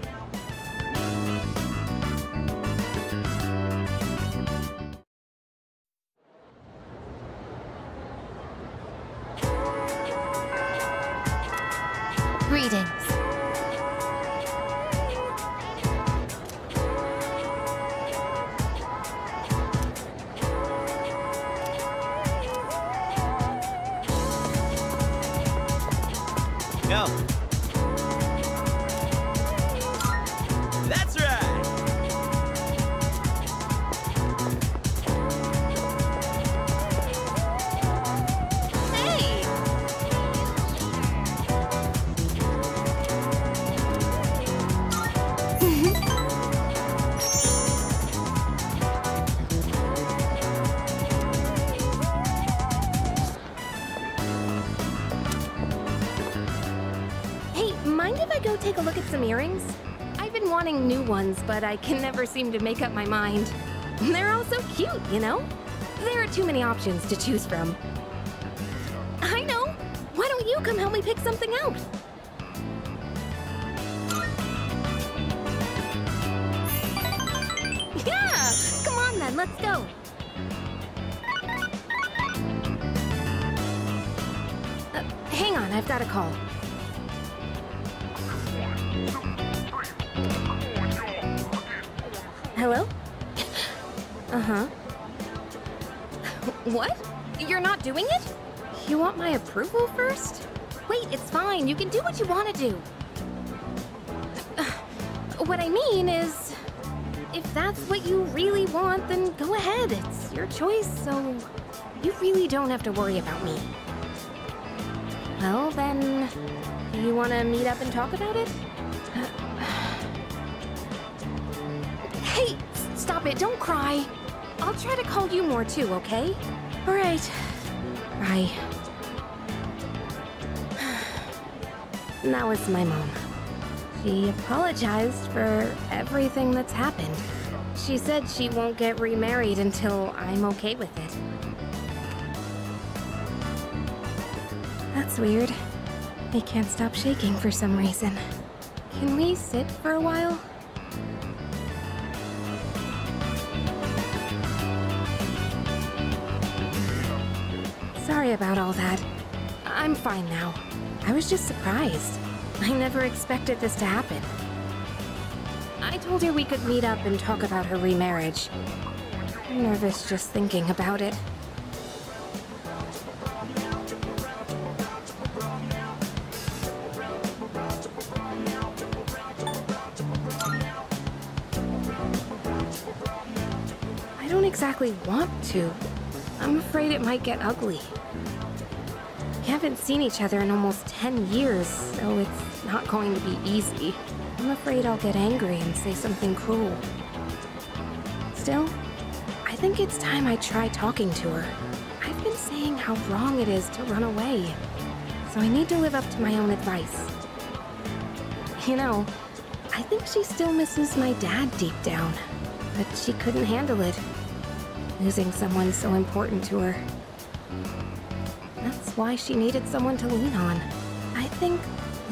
[SPEAKER 3] But I can never seem to make up my mind. They're all so cute, you know? There are too many options to choose from. I know! Why don't you come help me pick something out? Yeah! Come on then, let's go! Uh, hang on, I've got a call. Hello? Uh-huh. What? You're not doing it? You want my approval first? Wait, it's fine. You can do what you want to do. What I mean is, if that's what you really want, then go ahead. It's your choice, so you really don't have to worry about me. Well, then, do you want to meet up and talk about it? Stop it. Don't cry. I'll try to call you more too, okay? All right. Bye. That was my mom. She apologized for everything that's happened. She said she won't get remarried until I'm okay with it. That's weird. I can't stop shaking for some reason. Can we sit for a while? About all that. I'm fine now. I was just surprised. I never expected this to happen. I told her we could meet up and talk about her remarriage. I'm nervous just thinking about it. I don't exactly want to. I'm afraid it might get ugly. We haven't seen each other in almost 10 years, so it's not going to be easy. I'm afraid I'll get angry and say something cruel. Still, I think it's time I try talking to her. I've been saying how wrong it is to run away, so I need to live up to my own advice. You know, I think she still misses my dad deep down, but she couldn't handle it. Losing someone so important to her. Why she needed someone to lean on. I think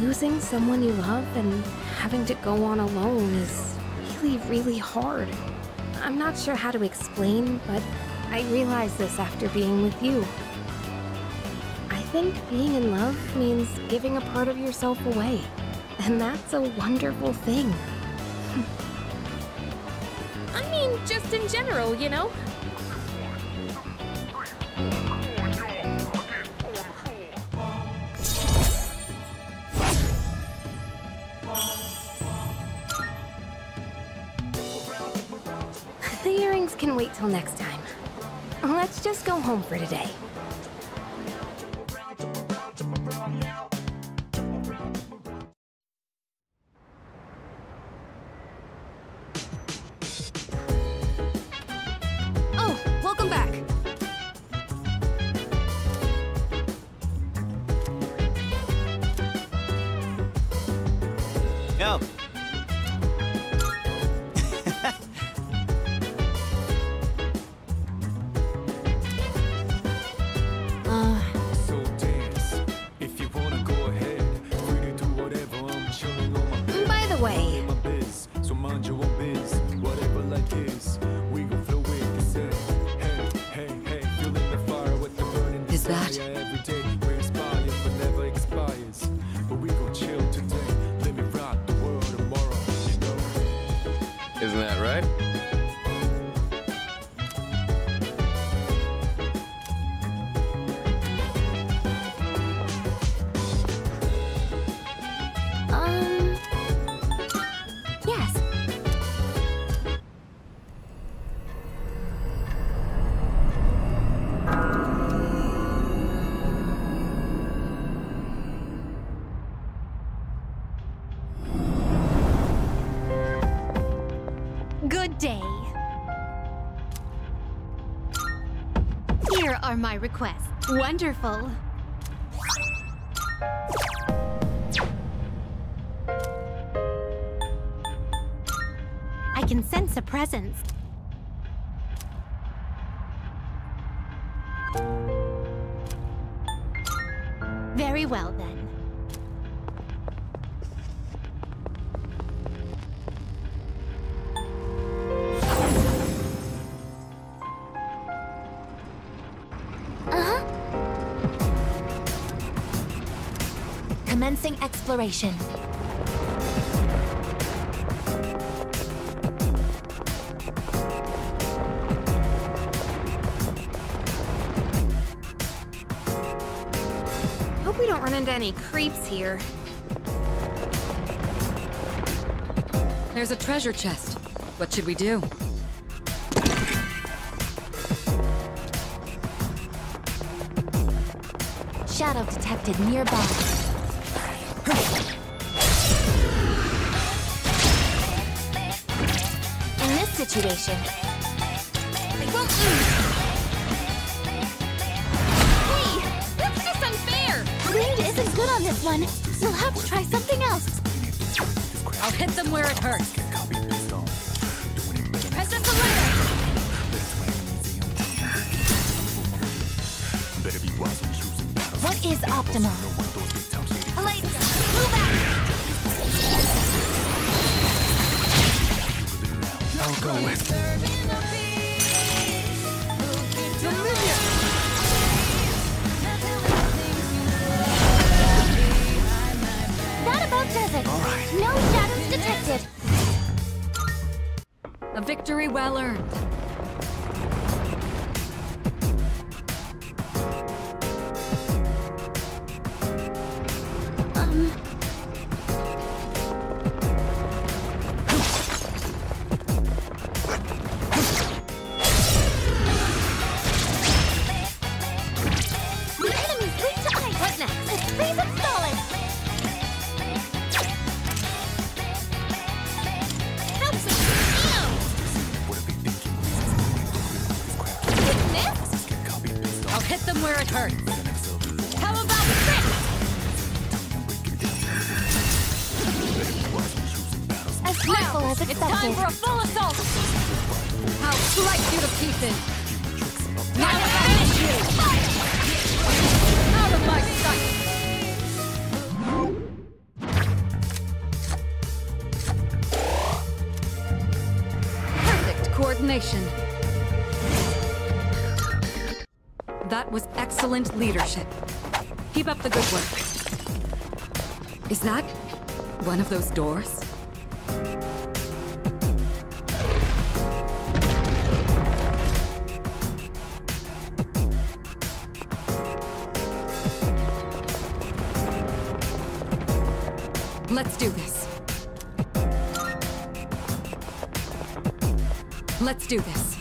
[SPEAKER 3] losing someone you love and having to go on alone is really, really hard. I'm not sure how to explain, but I realized this after being with you. I think being in love means giving a part of yourself away, and that's a wonderful thing. I mean, just in general, you know? Can wait till next time. Let's just go home for today.
[SPEAKER 9] request. Wonderful.
[SPEAKER 14] exploration.
[SPEAKER 20] Hope we don't run into any creeps here.
[SPEAKER 12] There's a treasure chest. What should we do?
[SPEAKER 14] Shadow detected nearby. In this situation, I won't.
[SPEAKER 9] Hey, that's just unfair. Wind isn't good on this one. We'll have to try something else.
[SPEAKER 12] I'll hit them where it hurts.
[SPEAKER 9] Press it to.
[SPEAKER 14] What is optimal?
[SPEAKER 16] go with.
[SPEAKER 9] That about does it. All right. No shadows detected.
[SPEAKER 12] A victory well earned. Excellent leadership. Keep up the good work. Is that one of those doors? Let's do this. Let's do this.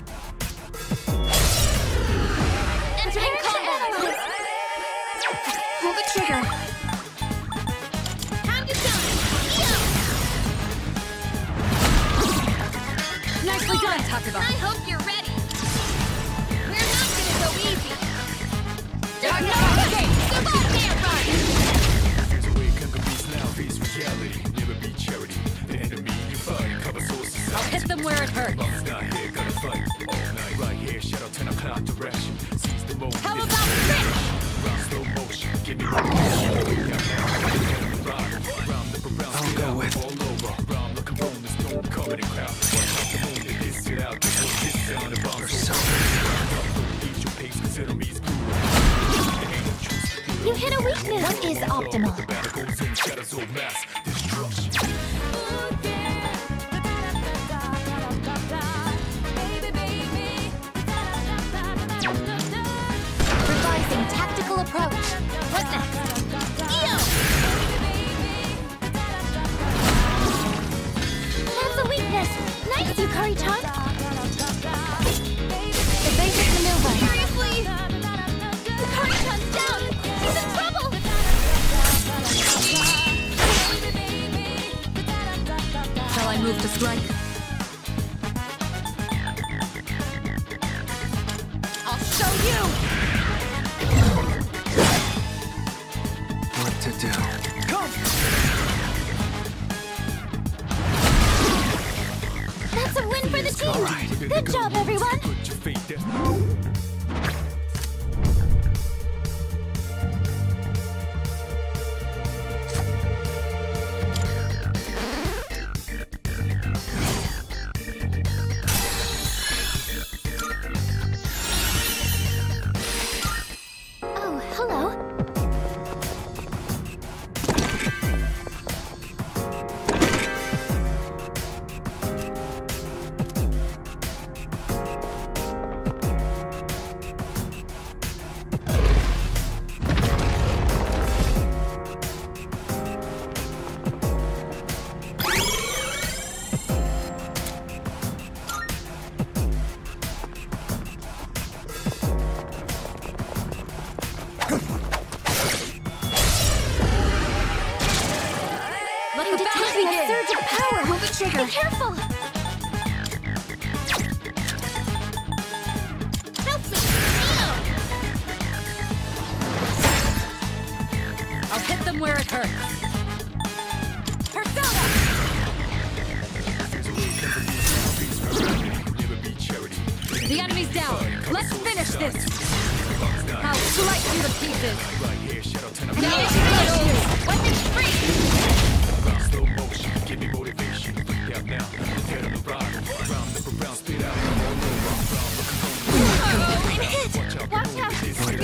[SPEAKER 9] Careful! Help me!
[SPEAKER 12] I'll hit them where it hurts. The enemy's down. Let's finish this. I'll slice you to pieces. Now explode you. Weapons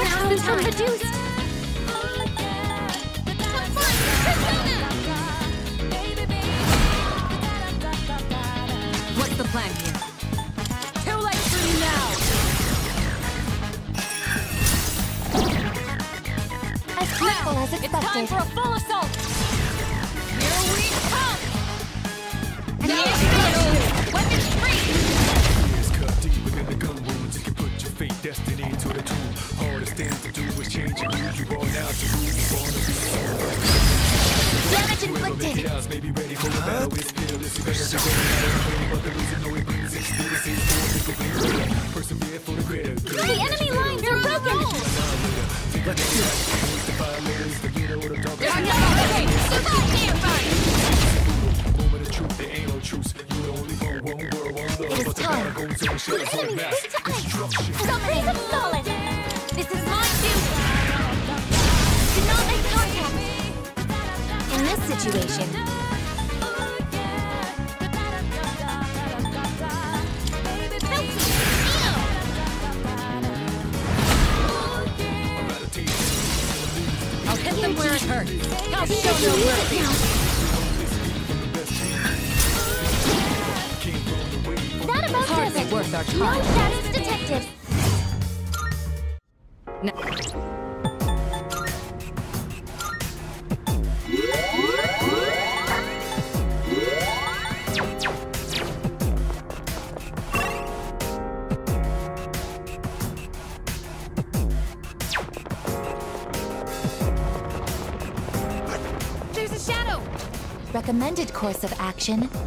[SPEAKER 9] attack has been reduced!
[SPEAKER 12] What's the plan here? Too late for you now.
[SPEAKER 9] As powerful as
[SPEAKER 12] It's time for a full assault. Here we come.
[SPEAKER 9] And
[SPEAKER 12] Now
[SPEAKER 9] here's.
[SPEAKER 12] Weapons free.
[SPEAKER 16] Tears cut deep within the gun wounds. You can put your fate, destiny to the tomb. Thing to do change who you are now to who you wanna be.
[SPEAKER 9] Damage inflicted!
[SPEAKER 16] it may be ready for the battle. It's fearless. You better be ready. Not afraid, but the losing no it brings experiences for the complete. Persevere for the greater good.
[SPEAKER 9] The enemy lines are broken!
[SPEAKER 16] Let kill. The violators, the the dog.
[SPEAKER 12] There's no escape. Survive, campfire.
[SPEAKER 16] Moment of truth, there ain't no truce. You the only one, one world, one love.
[SPEAKER 9] It is
[SPEAKER 16] But the
[SPEAKER 9] time.
[SPEAKER 16] battle goes on, shadows
[SPEAKER 9] The
[SPEAKER 16] on
[SPEAKER 9] enemy
[SPEAKER 16] mass.
[SPEAKER 9] is time!
[SPEAKER 16] Destruction.
[SPEAKER 9] Something has fallen!
[SPEAKER 12] This is my duty.
[SPEAKER 9] Do not make contact! In this situation,
[SPEAKER 12] I'll hit them where it hurts. I'll show no mercy.
[SPEAKER 9] that about
[SPEAKER 12] Hardly worth our time.
[SPEAKER 14] Course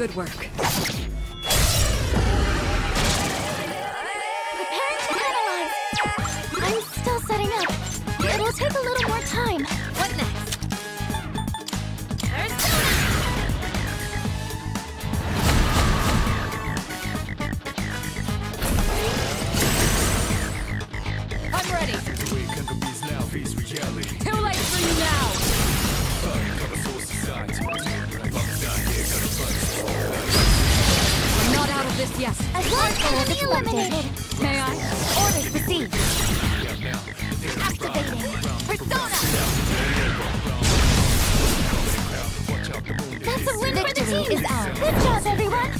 [SPEAKER 12] good work.
[SPEAKER 9] Good job, everyone.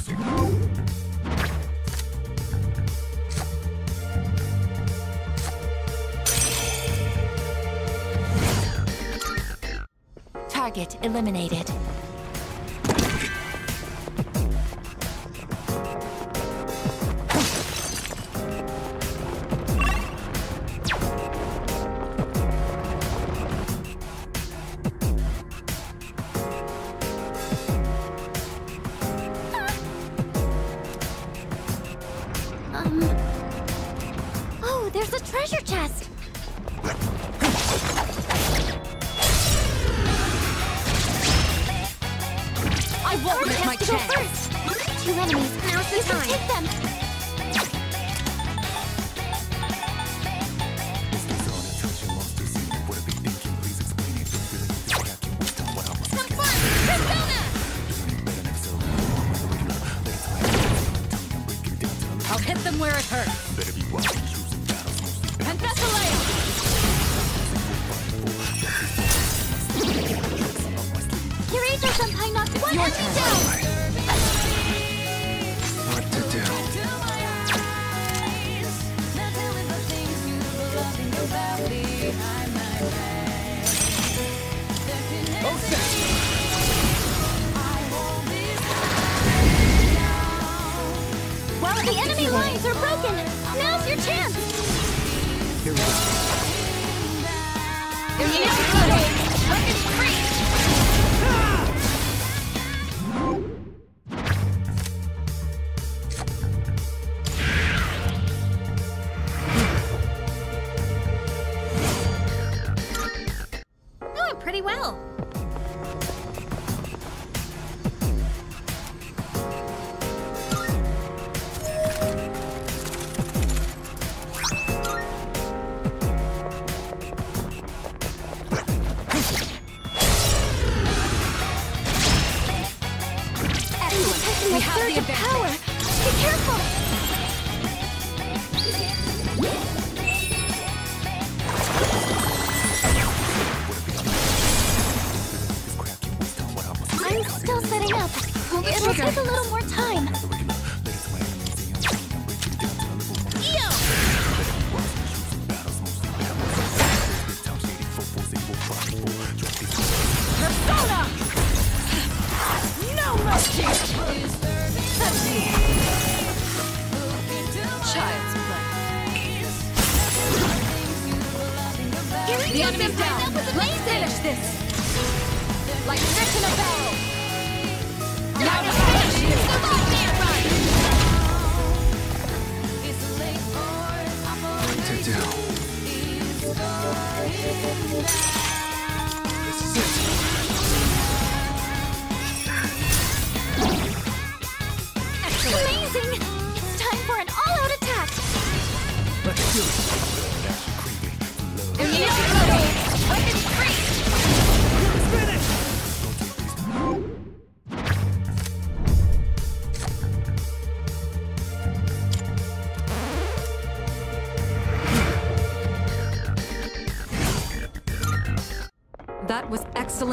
[SPEAKER 14] Target eliminated.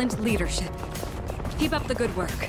[SPEAKER 9] Excellent leadership. Keep up the good work.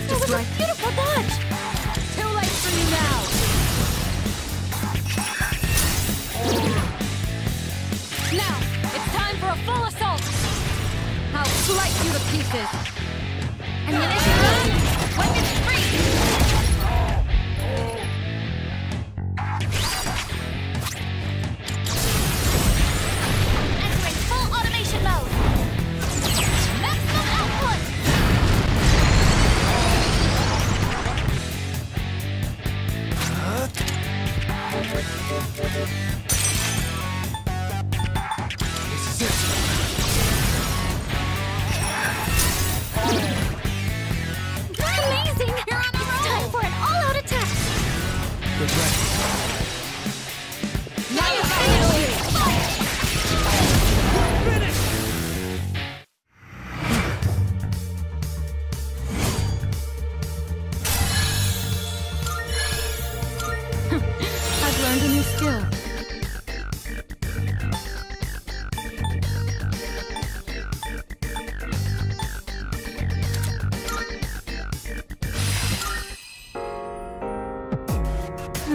[SPEAKER 9] move just right.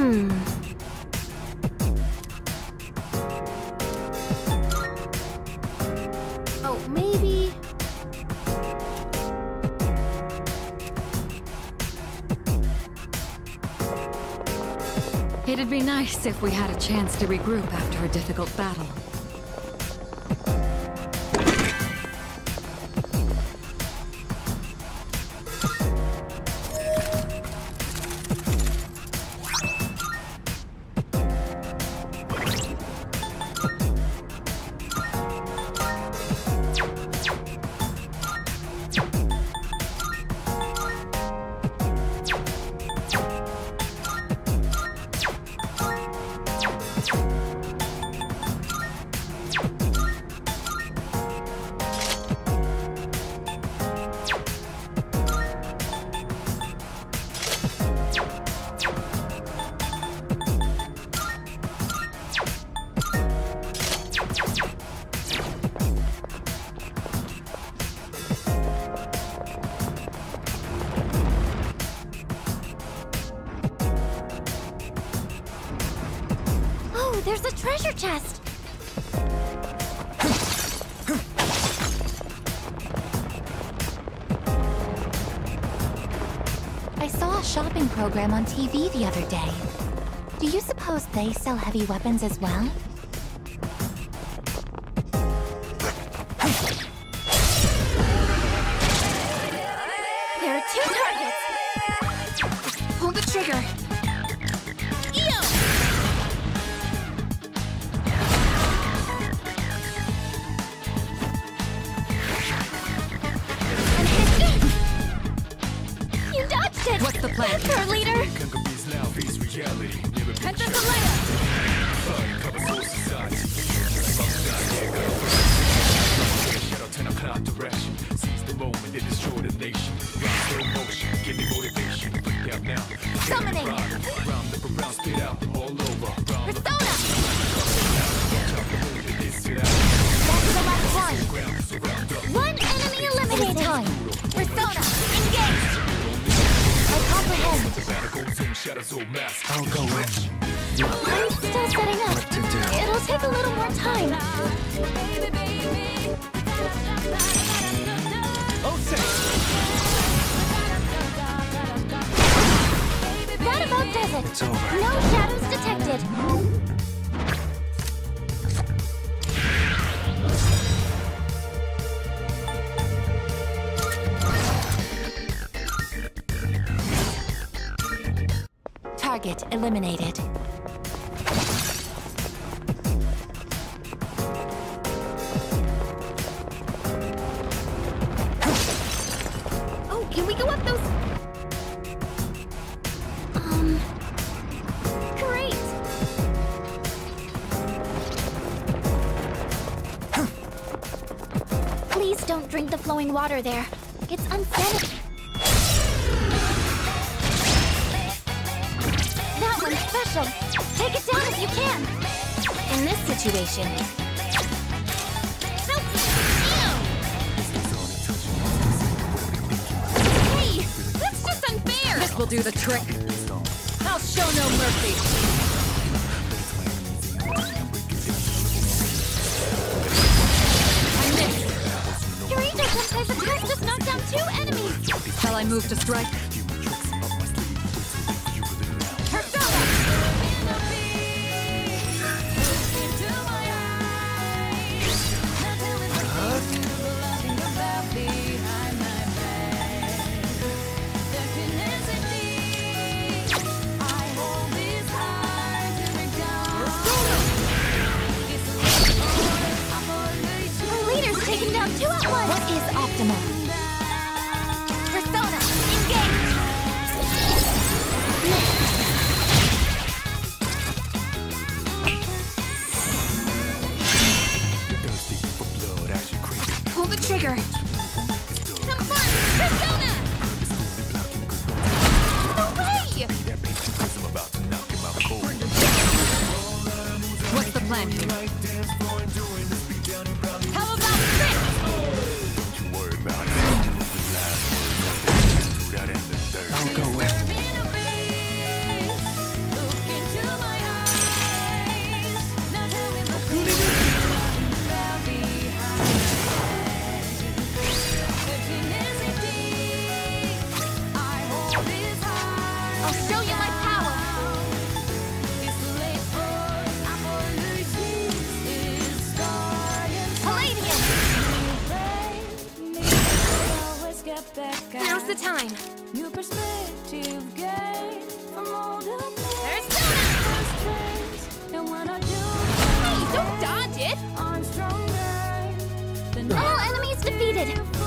[SPEAKER 3] Hmm. Oh, maybe...
[SPEAKER 11] It'd be nice if we had a chance to regroup after a difficult battle.
[SPEAKER 14] program on TV the other day. Do you suppose they sell heavy weapons as well?
[SPEAKER 5] water there.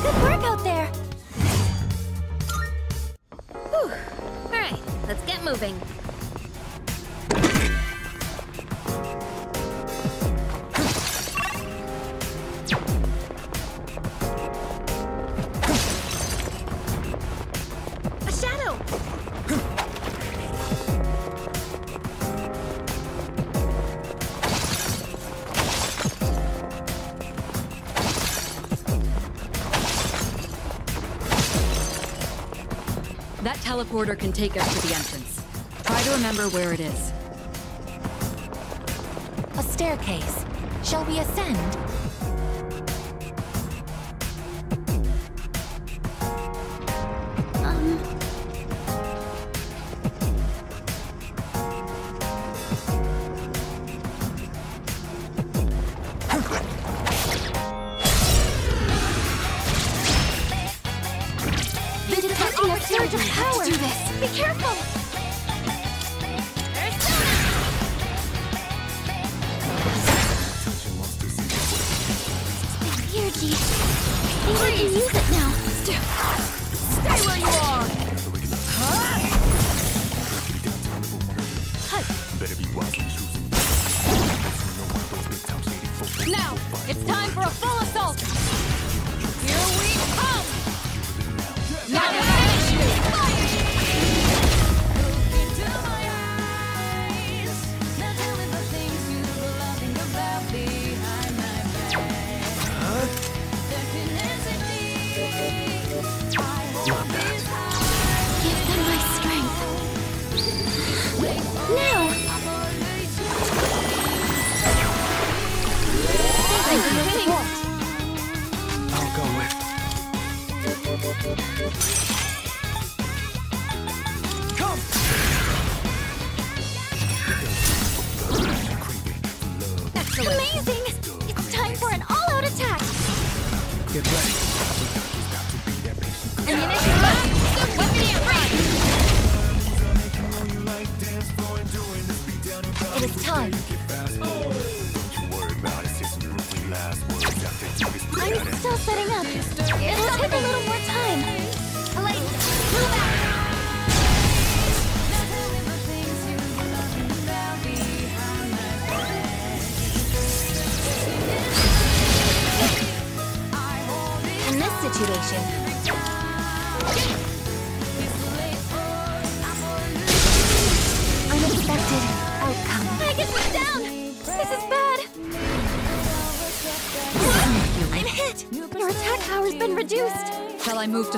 [SPEAKER 5] Good work out there!
[SPEAKER 3] Whew. Alright, let's get moving.
[SPEAKER 11] teleporter can take us to the entrance. Try to remember where it is.
[SPEAKER 14] A staircase. Shall we ascend?
[SPEAKER 5] I
[SPEAKER 14] move
[SPEAKER 12] to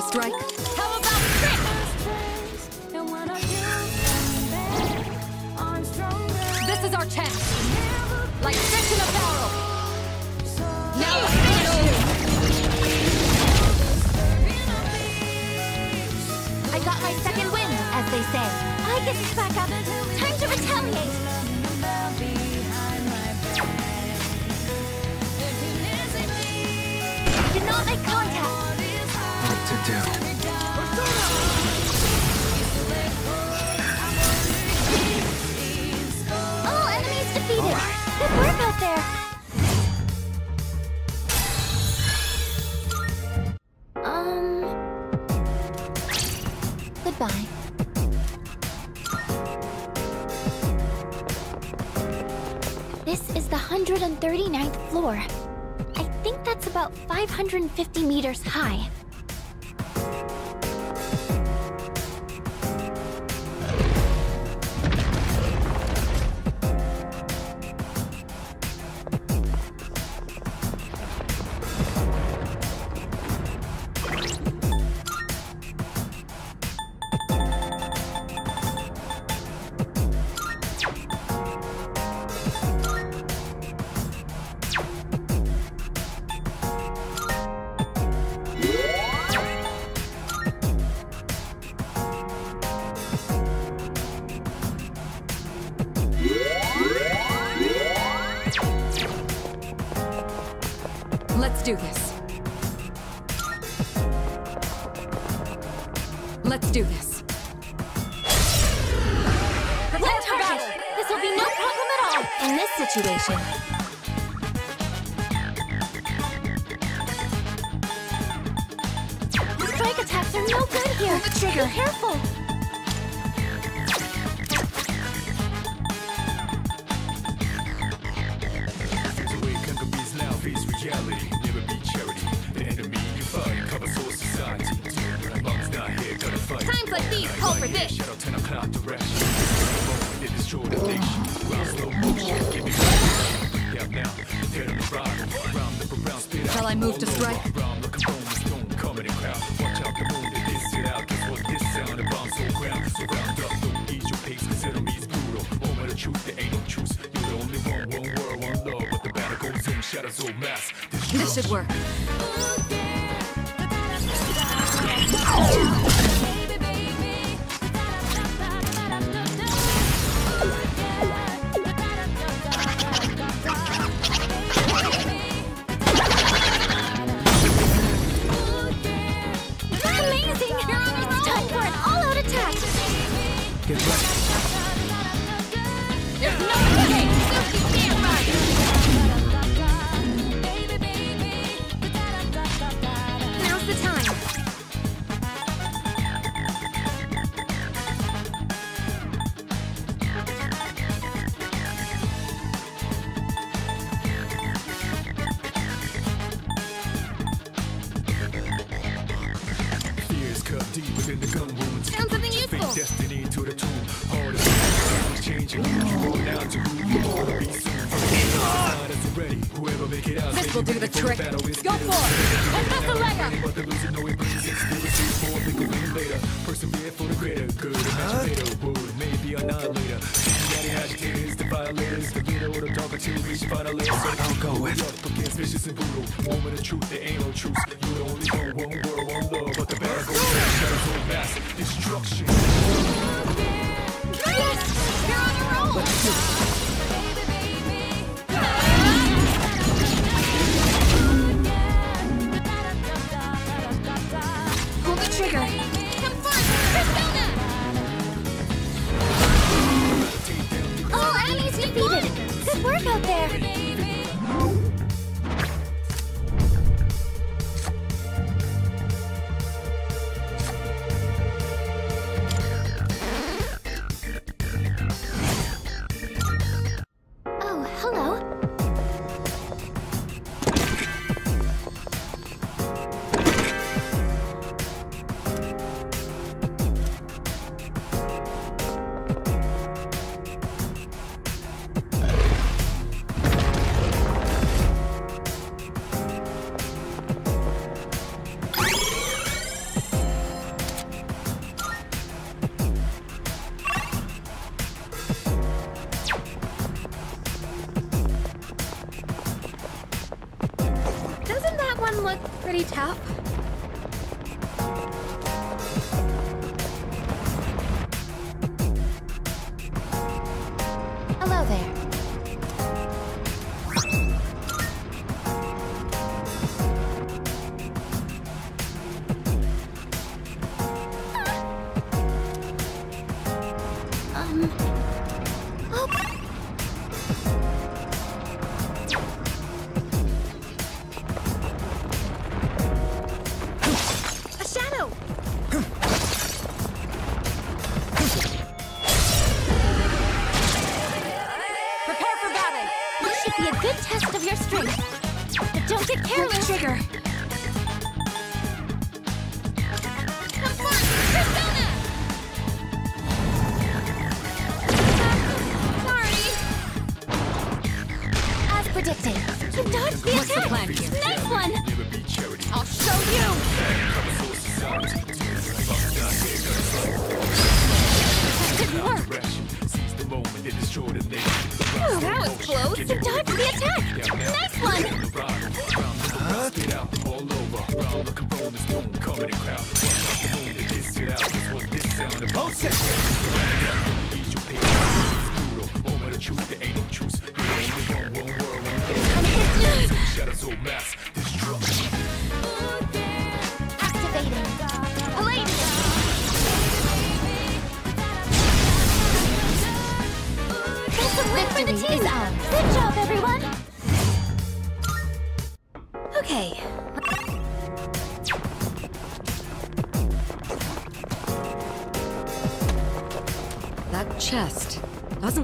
[SPEAKER 12] This should work.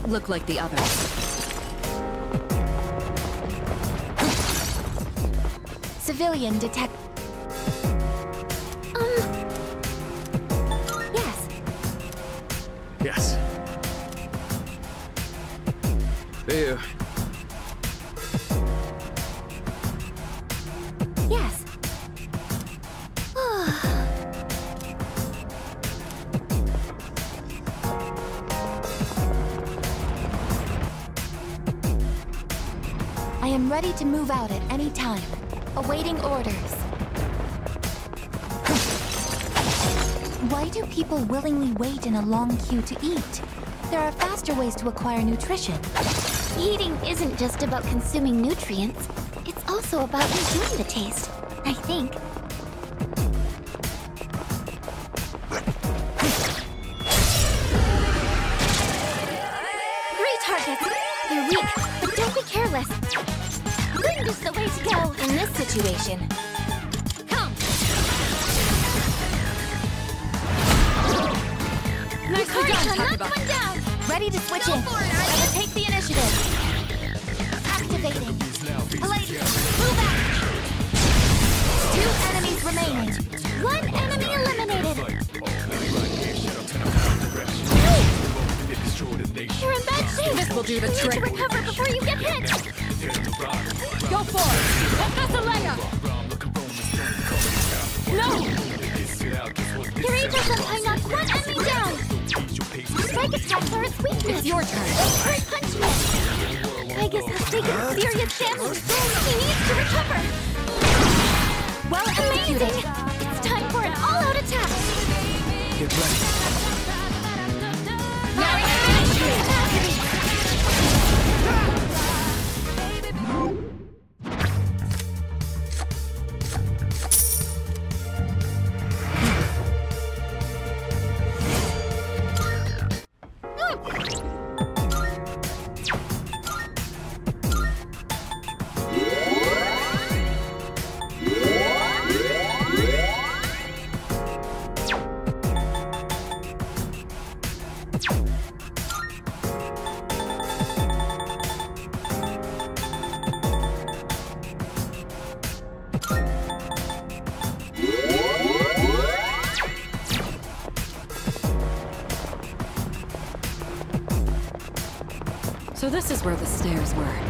[SPEAKER 21] Look
[SPEAKER 11] like the others.
[SPEAKER 16] Civilian detect. Move out at any time. Awaiting orders. Why do people willingly wait in a long queue to eat? There are faster ways to acquire nutrition.
[SPEAKER 9] Eating isn't just about consuming nutrients. It's also about enjoying the taste. I think. Three targets. They're weak, but don't be careless. Wind is the way to go in this situation.
[SPEAKER 12] Come!
[SPEAKER 9] Nicely
[SPEAKER 12] done,
[SPEAKER 9] knock
[SPEAKER 12] Takeba.
[SPEAKER 9] down.
[SPEAKER 16] Ready to switch
[SPEAKER 12] Go
[SPEAKER 16] in.
[SPEAKER 12] for it,
[SPEAKER 16] I will take the initiative. Activating. Palladion, move out. Two enemies remaining.
[SPEAKER 9] One enemy eliminated.
[SPEAKER 22] They destroy the nation.
[SPEAKER 9] You're in bad shape.
[SPEAKER 12] This will do the
[SPEAKER 9] You need
[SPEAKER 12] trick.
[SPEAKER 9] to recover before you get hit.
[SPEAKER 12] Go for it! Akasalaya! No!
[SPEAKER 9] are Senpai knocked one enemy down! Strike attacks are his weakness!
[SPEAKER 12] It's your turn!
[SPEAKER 9] Hurt punishment! I guess has taken serious damage! He needs
[SPEAKER 17] to recover! Well amazing! It's time for an all-out attack!
[SPEAKER 11] Get ready!
[SPEAKER 9] There's were.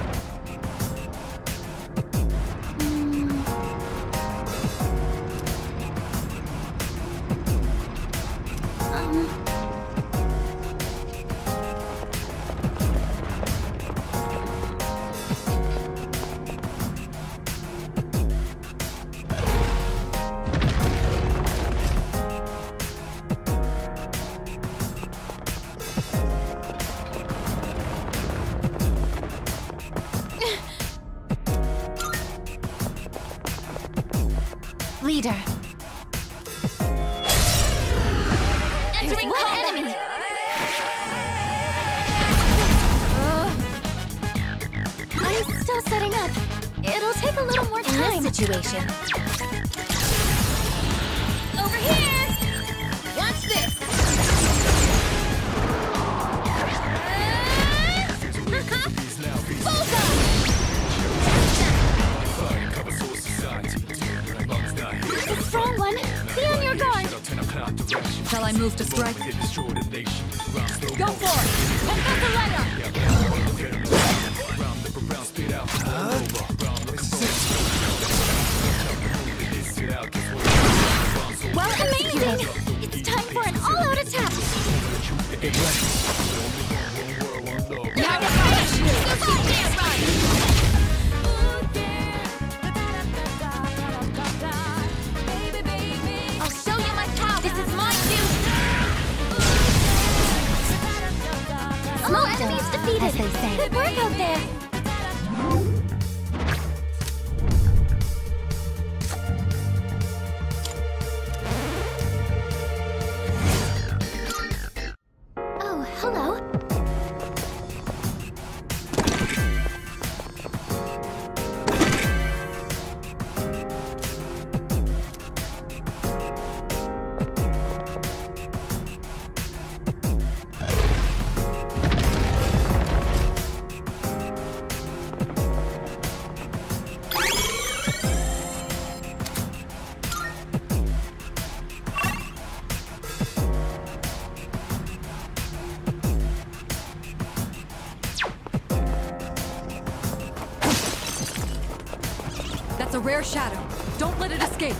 [SPEAKER 9] rare shadow. Don't let it escape.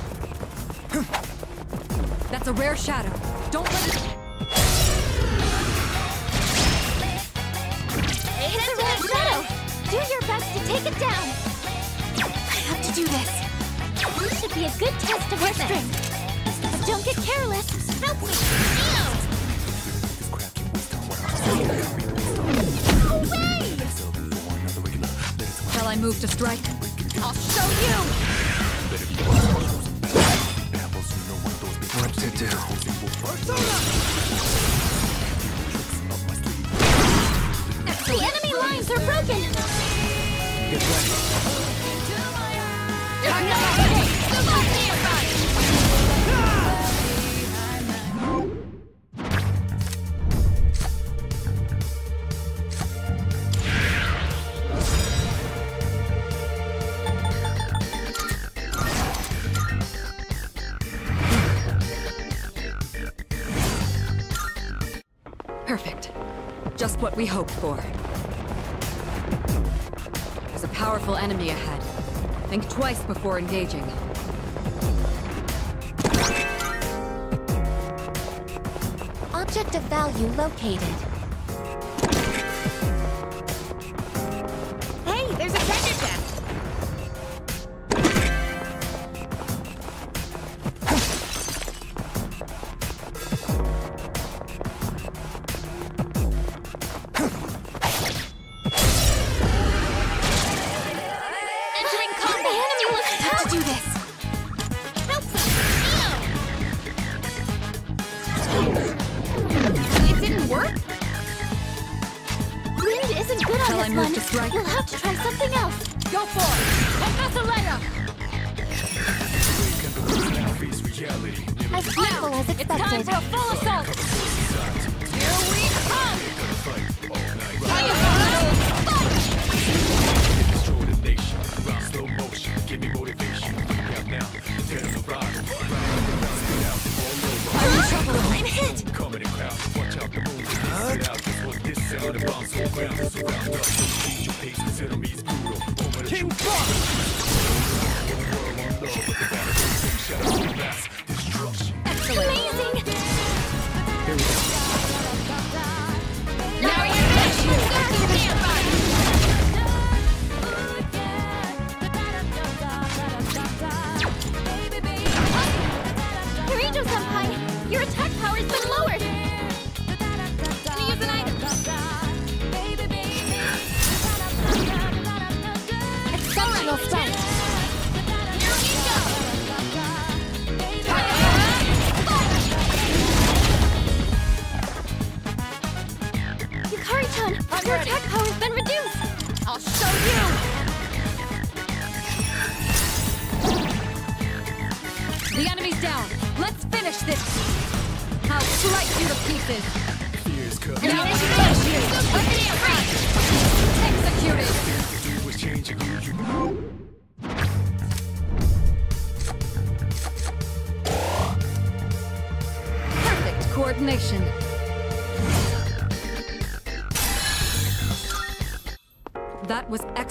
[SPEAKER 9] That's a rare shadow. Don't let it... we hoped for. There's a powerful enemy ahead. Think twice before engaging.
[SPEAKER 16] Object of value located.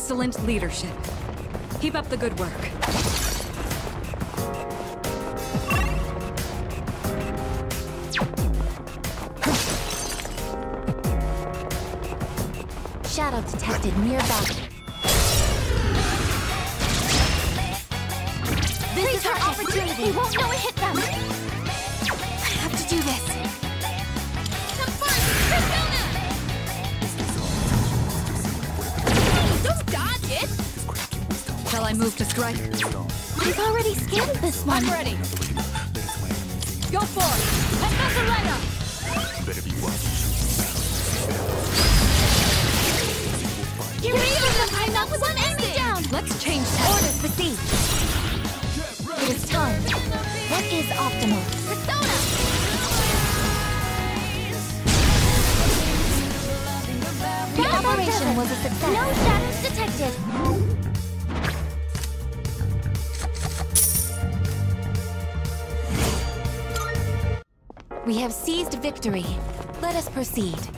[SPEAKER 14] excellent leadership. Keep up the good work.
[SPEAKER 9] Shadow detected near
[SPEAKER 14] I'm ready.
[SPEAKER 9] victory. Let us proceed.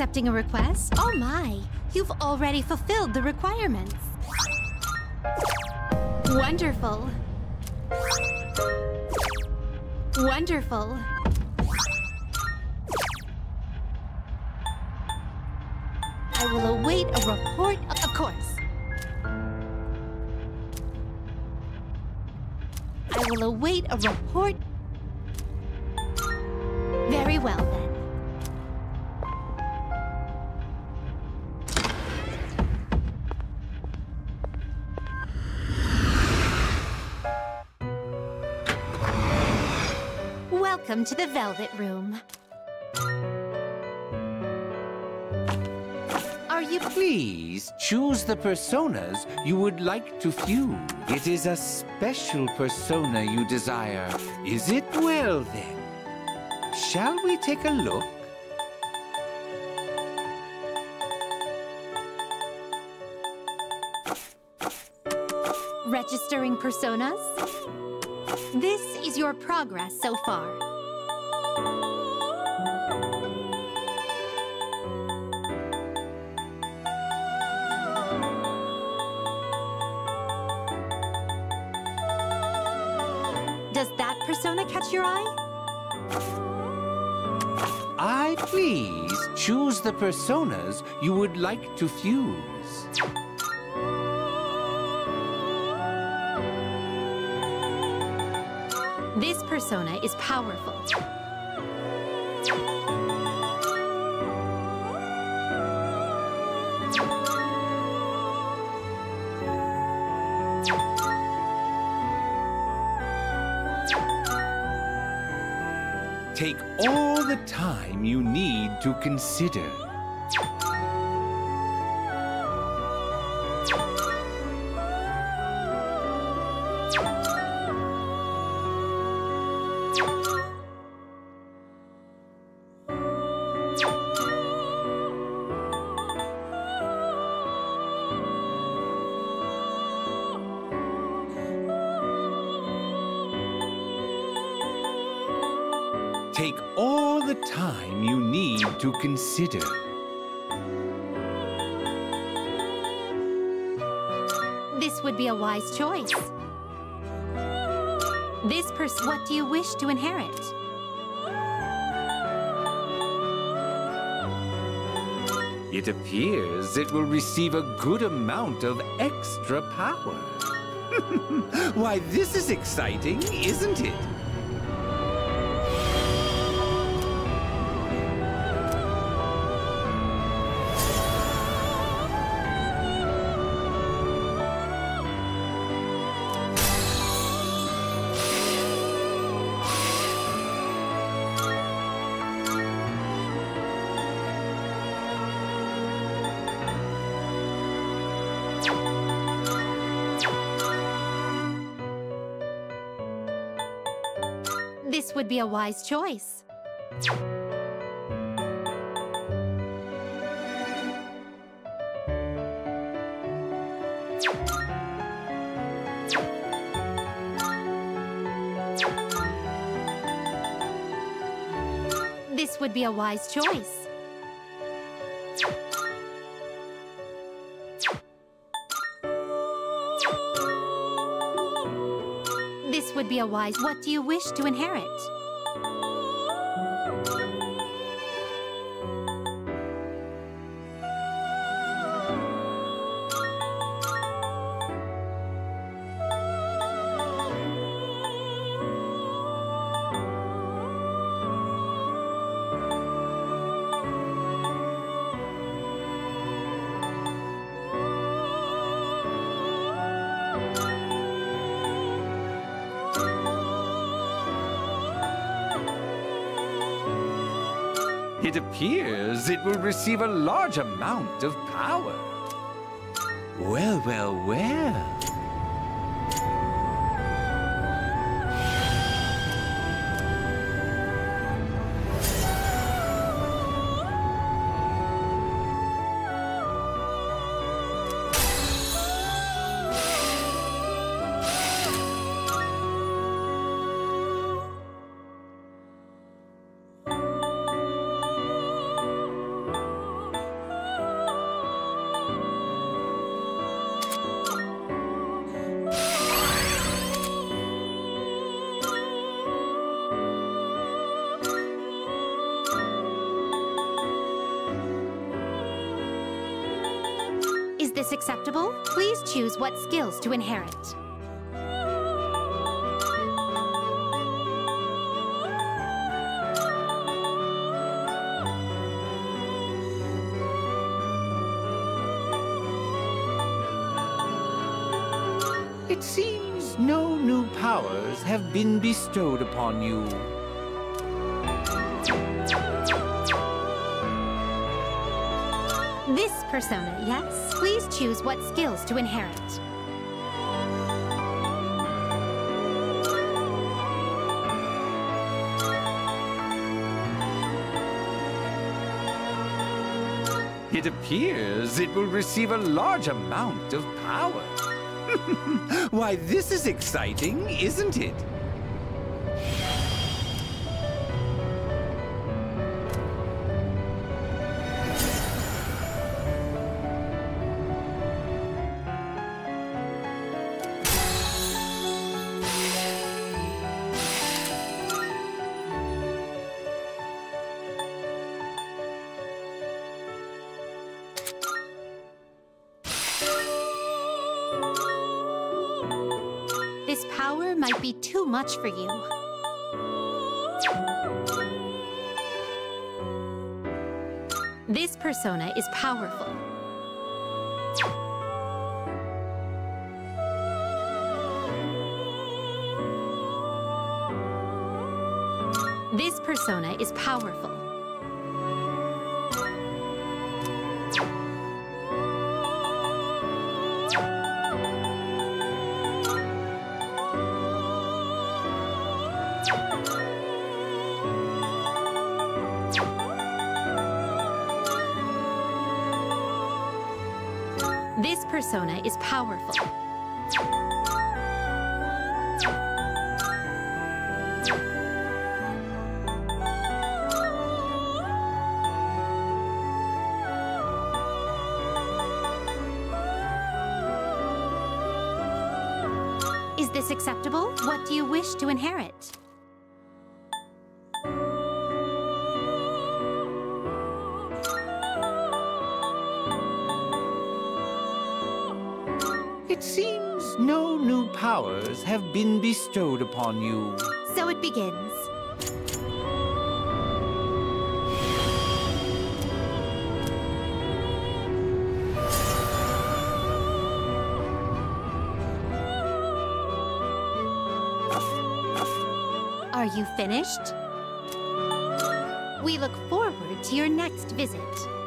[SPEAKER 13] Accepting a request? Oh my, you've already fulfilled the requirements. Wonderful. Wonderful. Welcome to the Velvet Room. Are you
[SPEAKER 7] Please choose the personas you would like to fuse. It is a special persona you desire. Is it well then? Shall we take a look?
[SPEAKER 13] registering personas? This is your progress so far. Catch your eye?
[SPEAKER 7] I please choose the personas you would like to fuse.
[SPEAKER 13] This persona is powerful.
[SPEAKER 7] Time you need to consider.
[SPEAKER 13] Choice. This person, what do you wish to inherit?
[SPEAKER 7] It appears it will receive a good amount of extra power. Why, this is exciting, isn't it?
[SPEAKER 13] Be a wise choice. This would be a wise choice. This would be a wise. What do you wish to inherit?
[SPEAKER 7] It will receive a large amount of power. Well, well, well.
[SPEAKER 13] Acceptable? Please choose what skills to inherit.
[SPEAKER 7] It seems no new powers have been bestowed upon you.
[SPEAKER 13] Persona, yes? Please choose what skills to inherit.
[SPEAKER 7] It appears it will receive a large amount of power. Why, this is exciting, isn't it?
[SPEAKER 5] Much for you. This persona is powerful. This persona is powerful. Persona is powerful. Is this acceptable? What do you wish to inherit?
[SPEAKER 7] Powers have been bestowed upon you.
[SPEAKER 5] So it begins. Are you finished? We look forward to your next visit.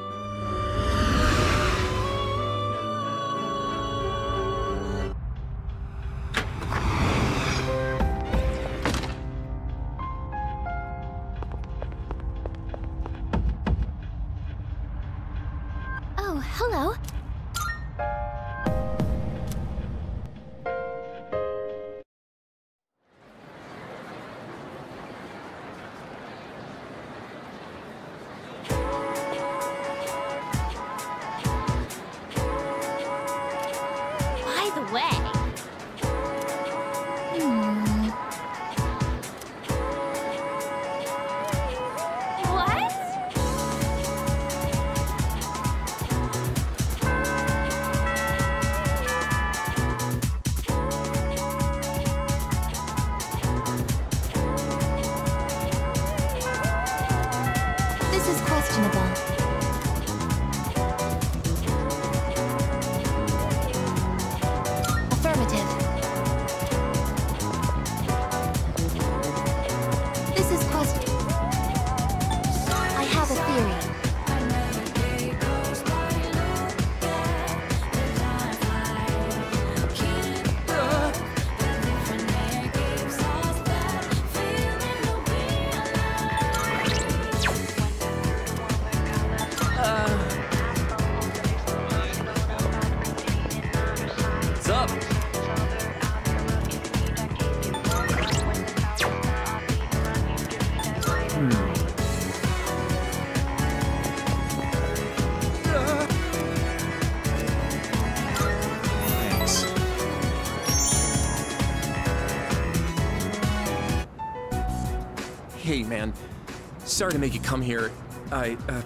[SPEAKER 18] Sorry to make you come here. I, uh,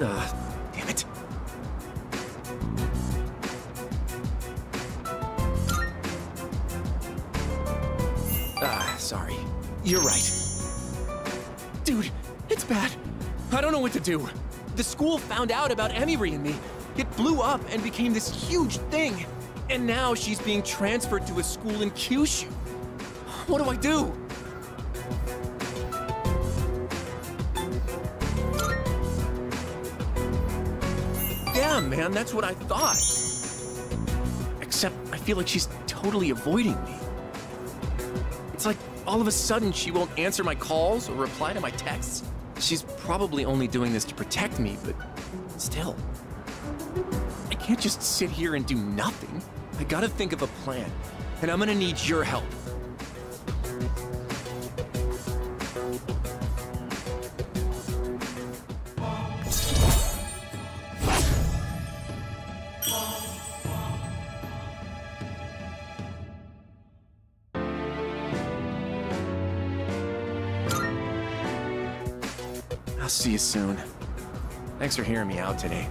[SPEAKER 18] uh, damn it. Ah, sorry. You're right. Dude, it's bad. I don't know what to do. The school found out about Emiri and me. It blew up and became this huge thing. And now she's being transferred to a school in Kyushu. What do I do? That's what I thought. Except I feel like she's totally avoiding me. It's like all of a sudden she won't answer my calls or reply to my texts. She's probably only doing this to protect me, but still. I can't just sit here and do nothing. I gotta think of a plan, and I'm gonna need your help. Thanks for hearing me out today.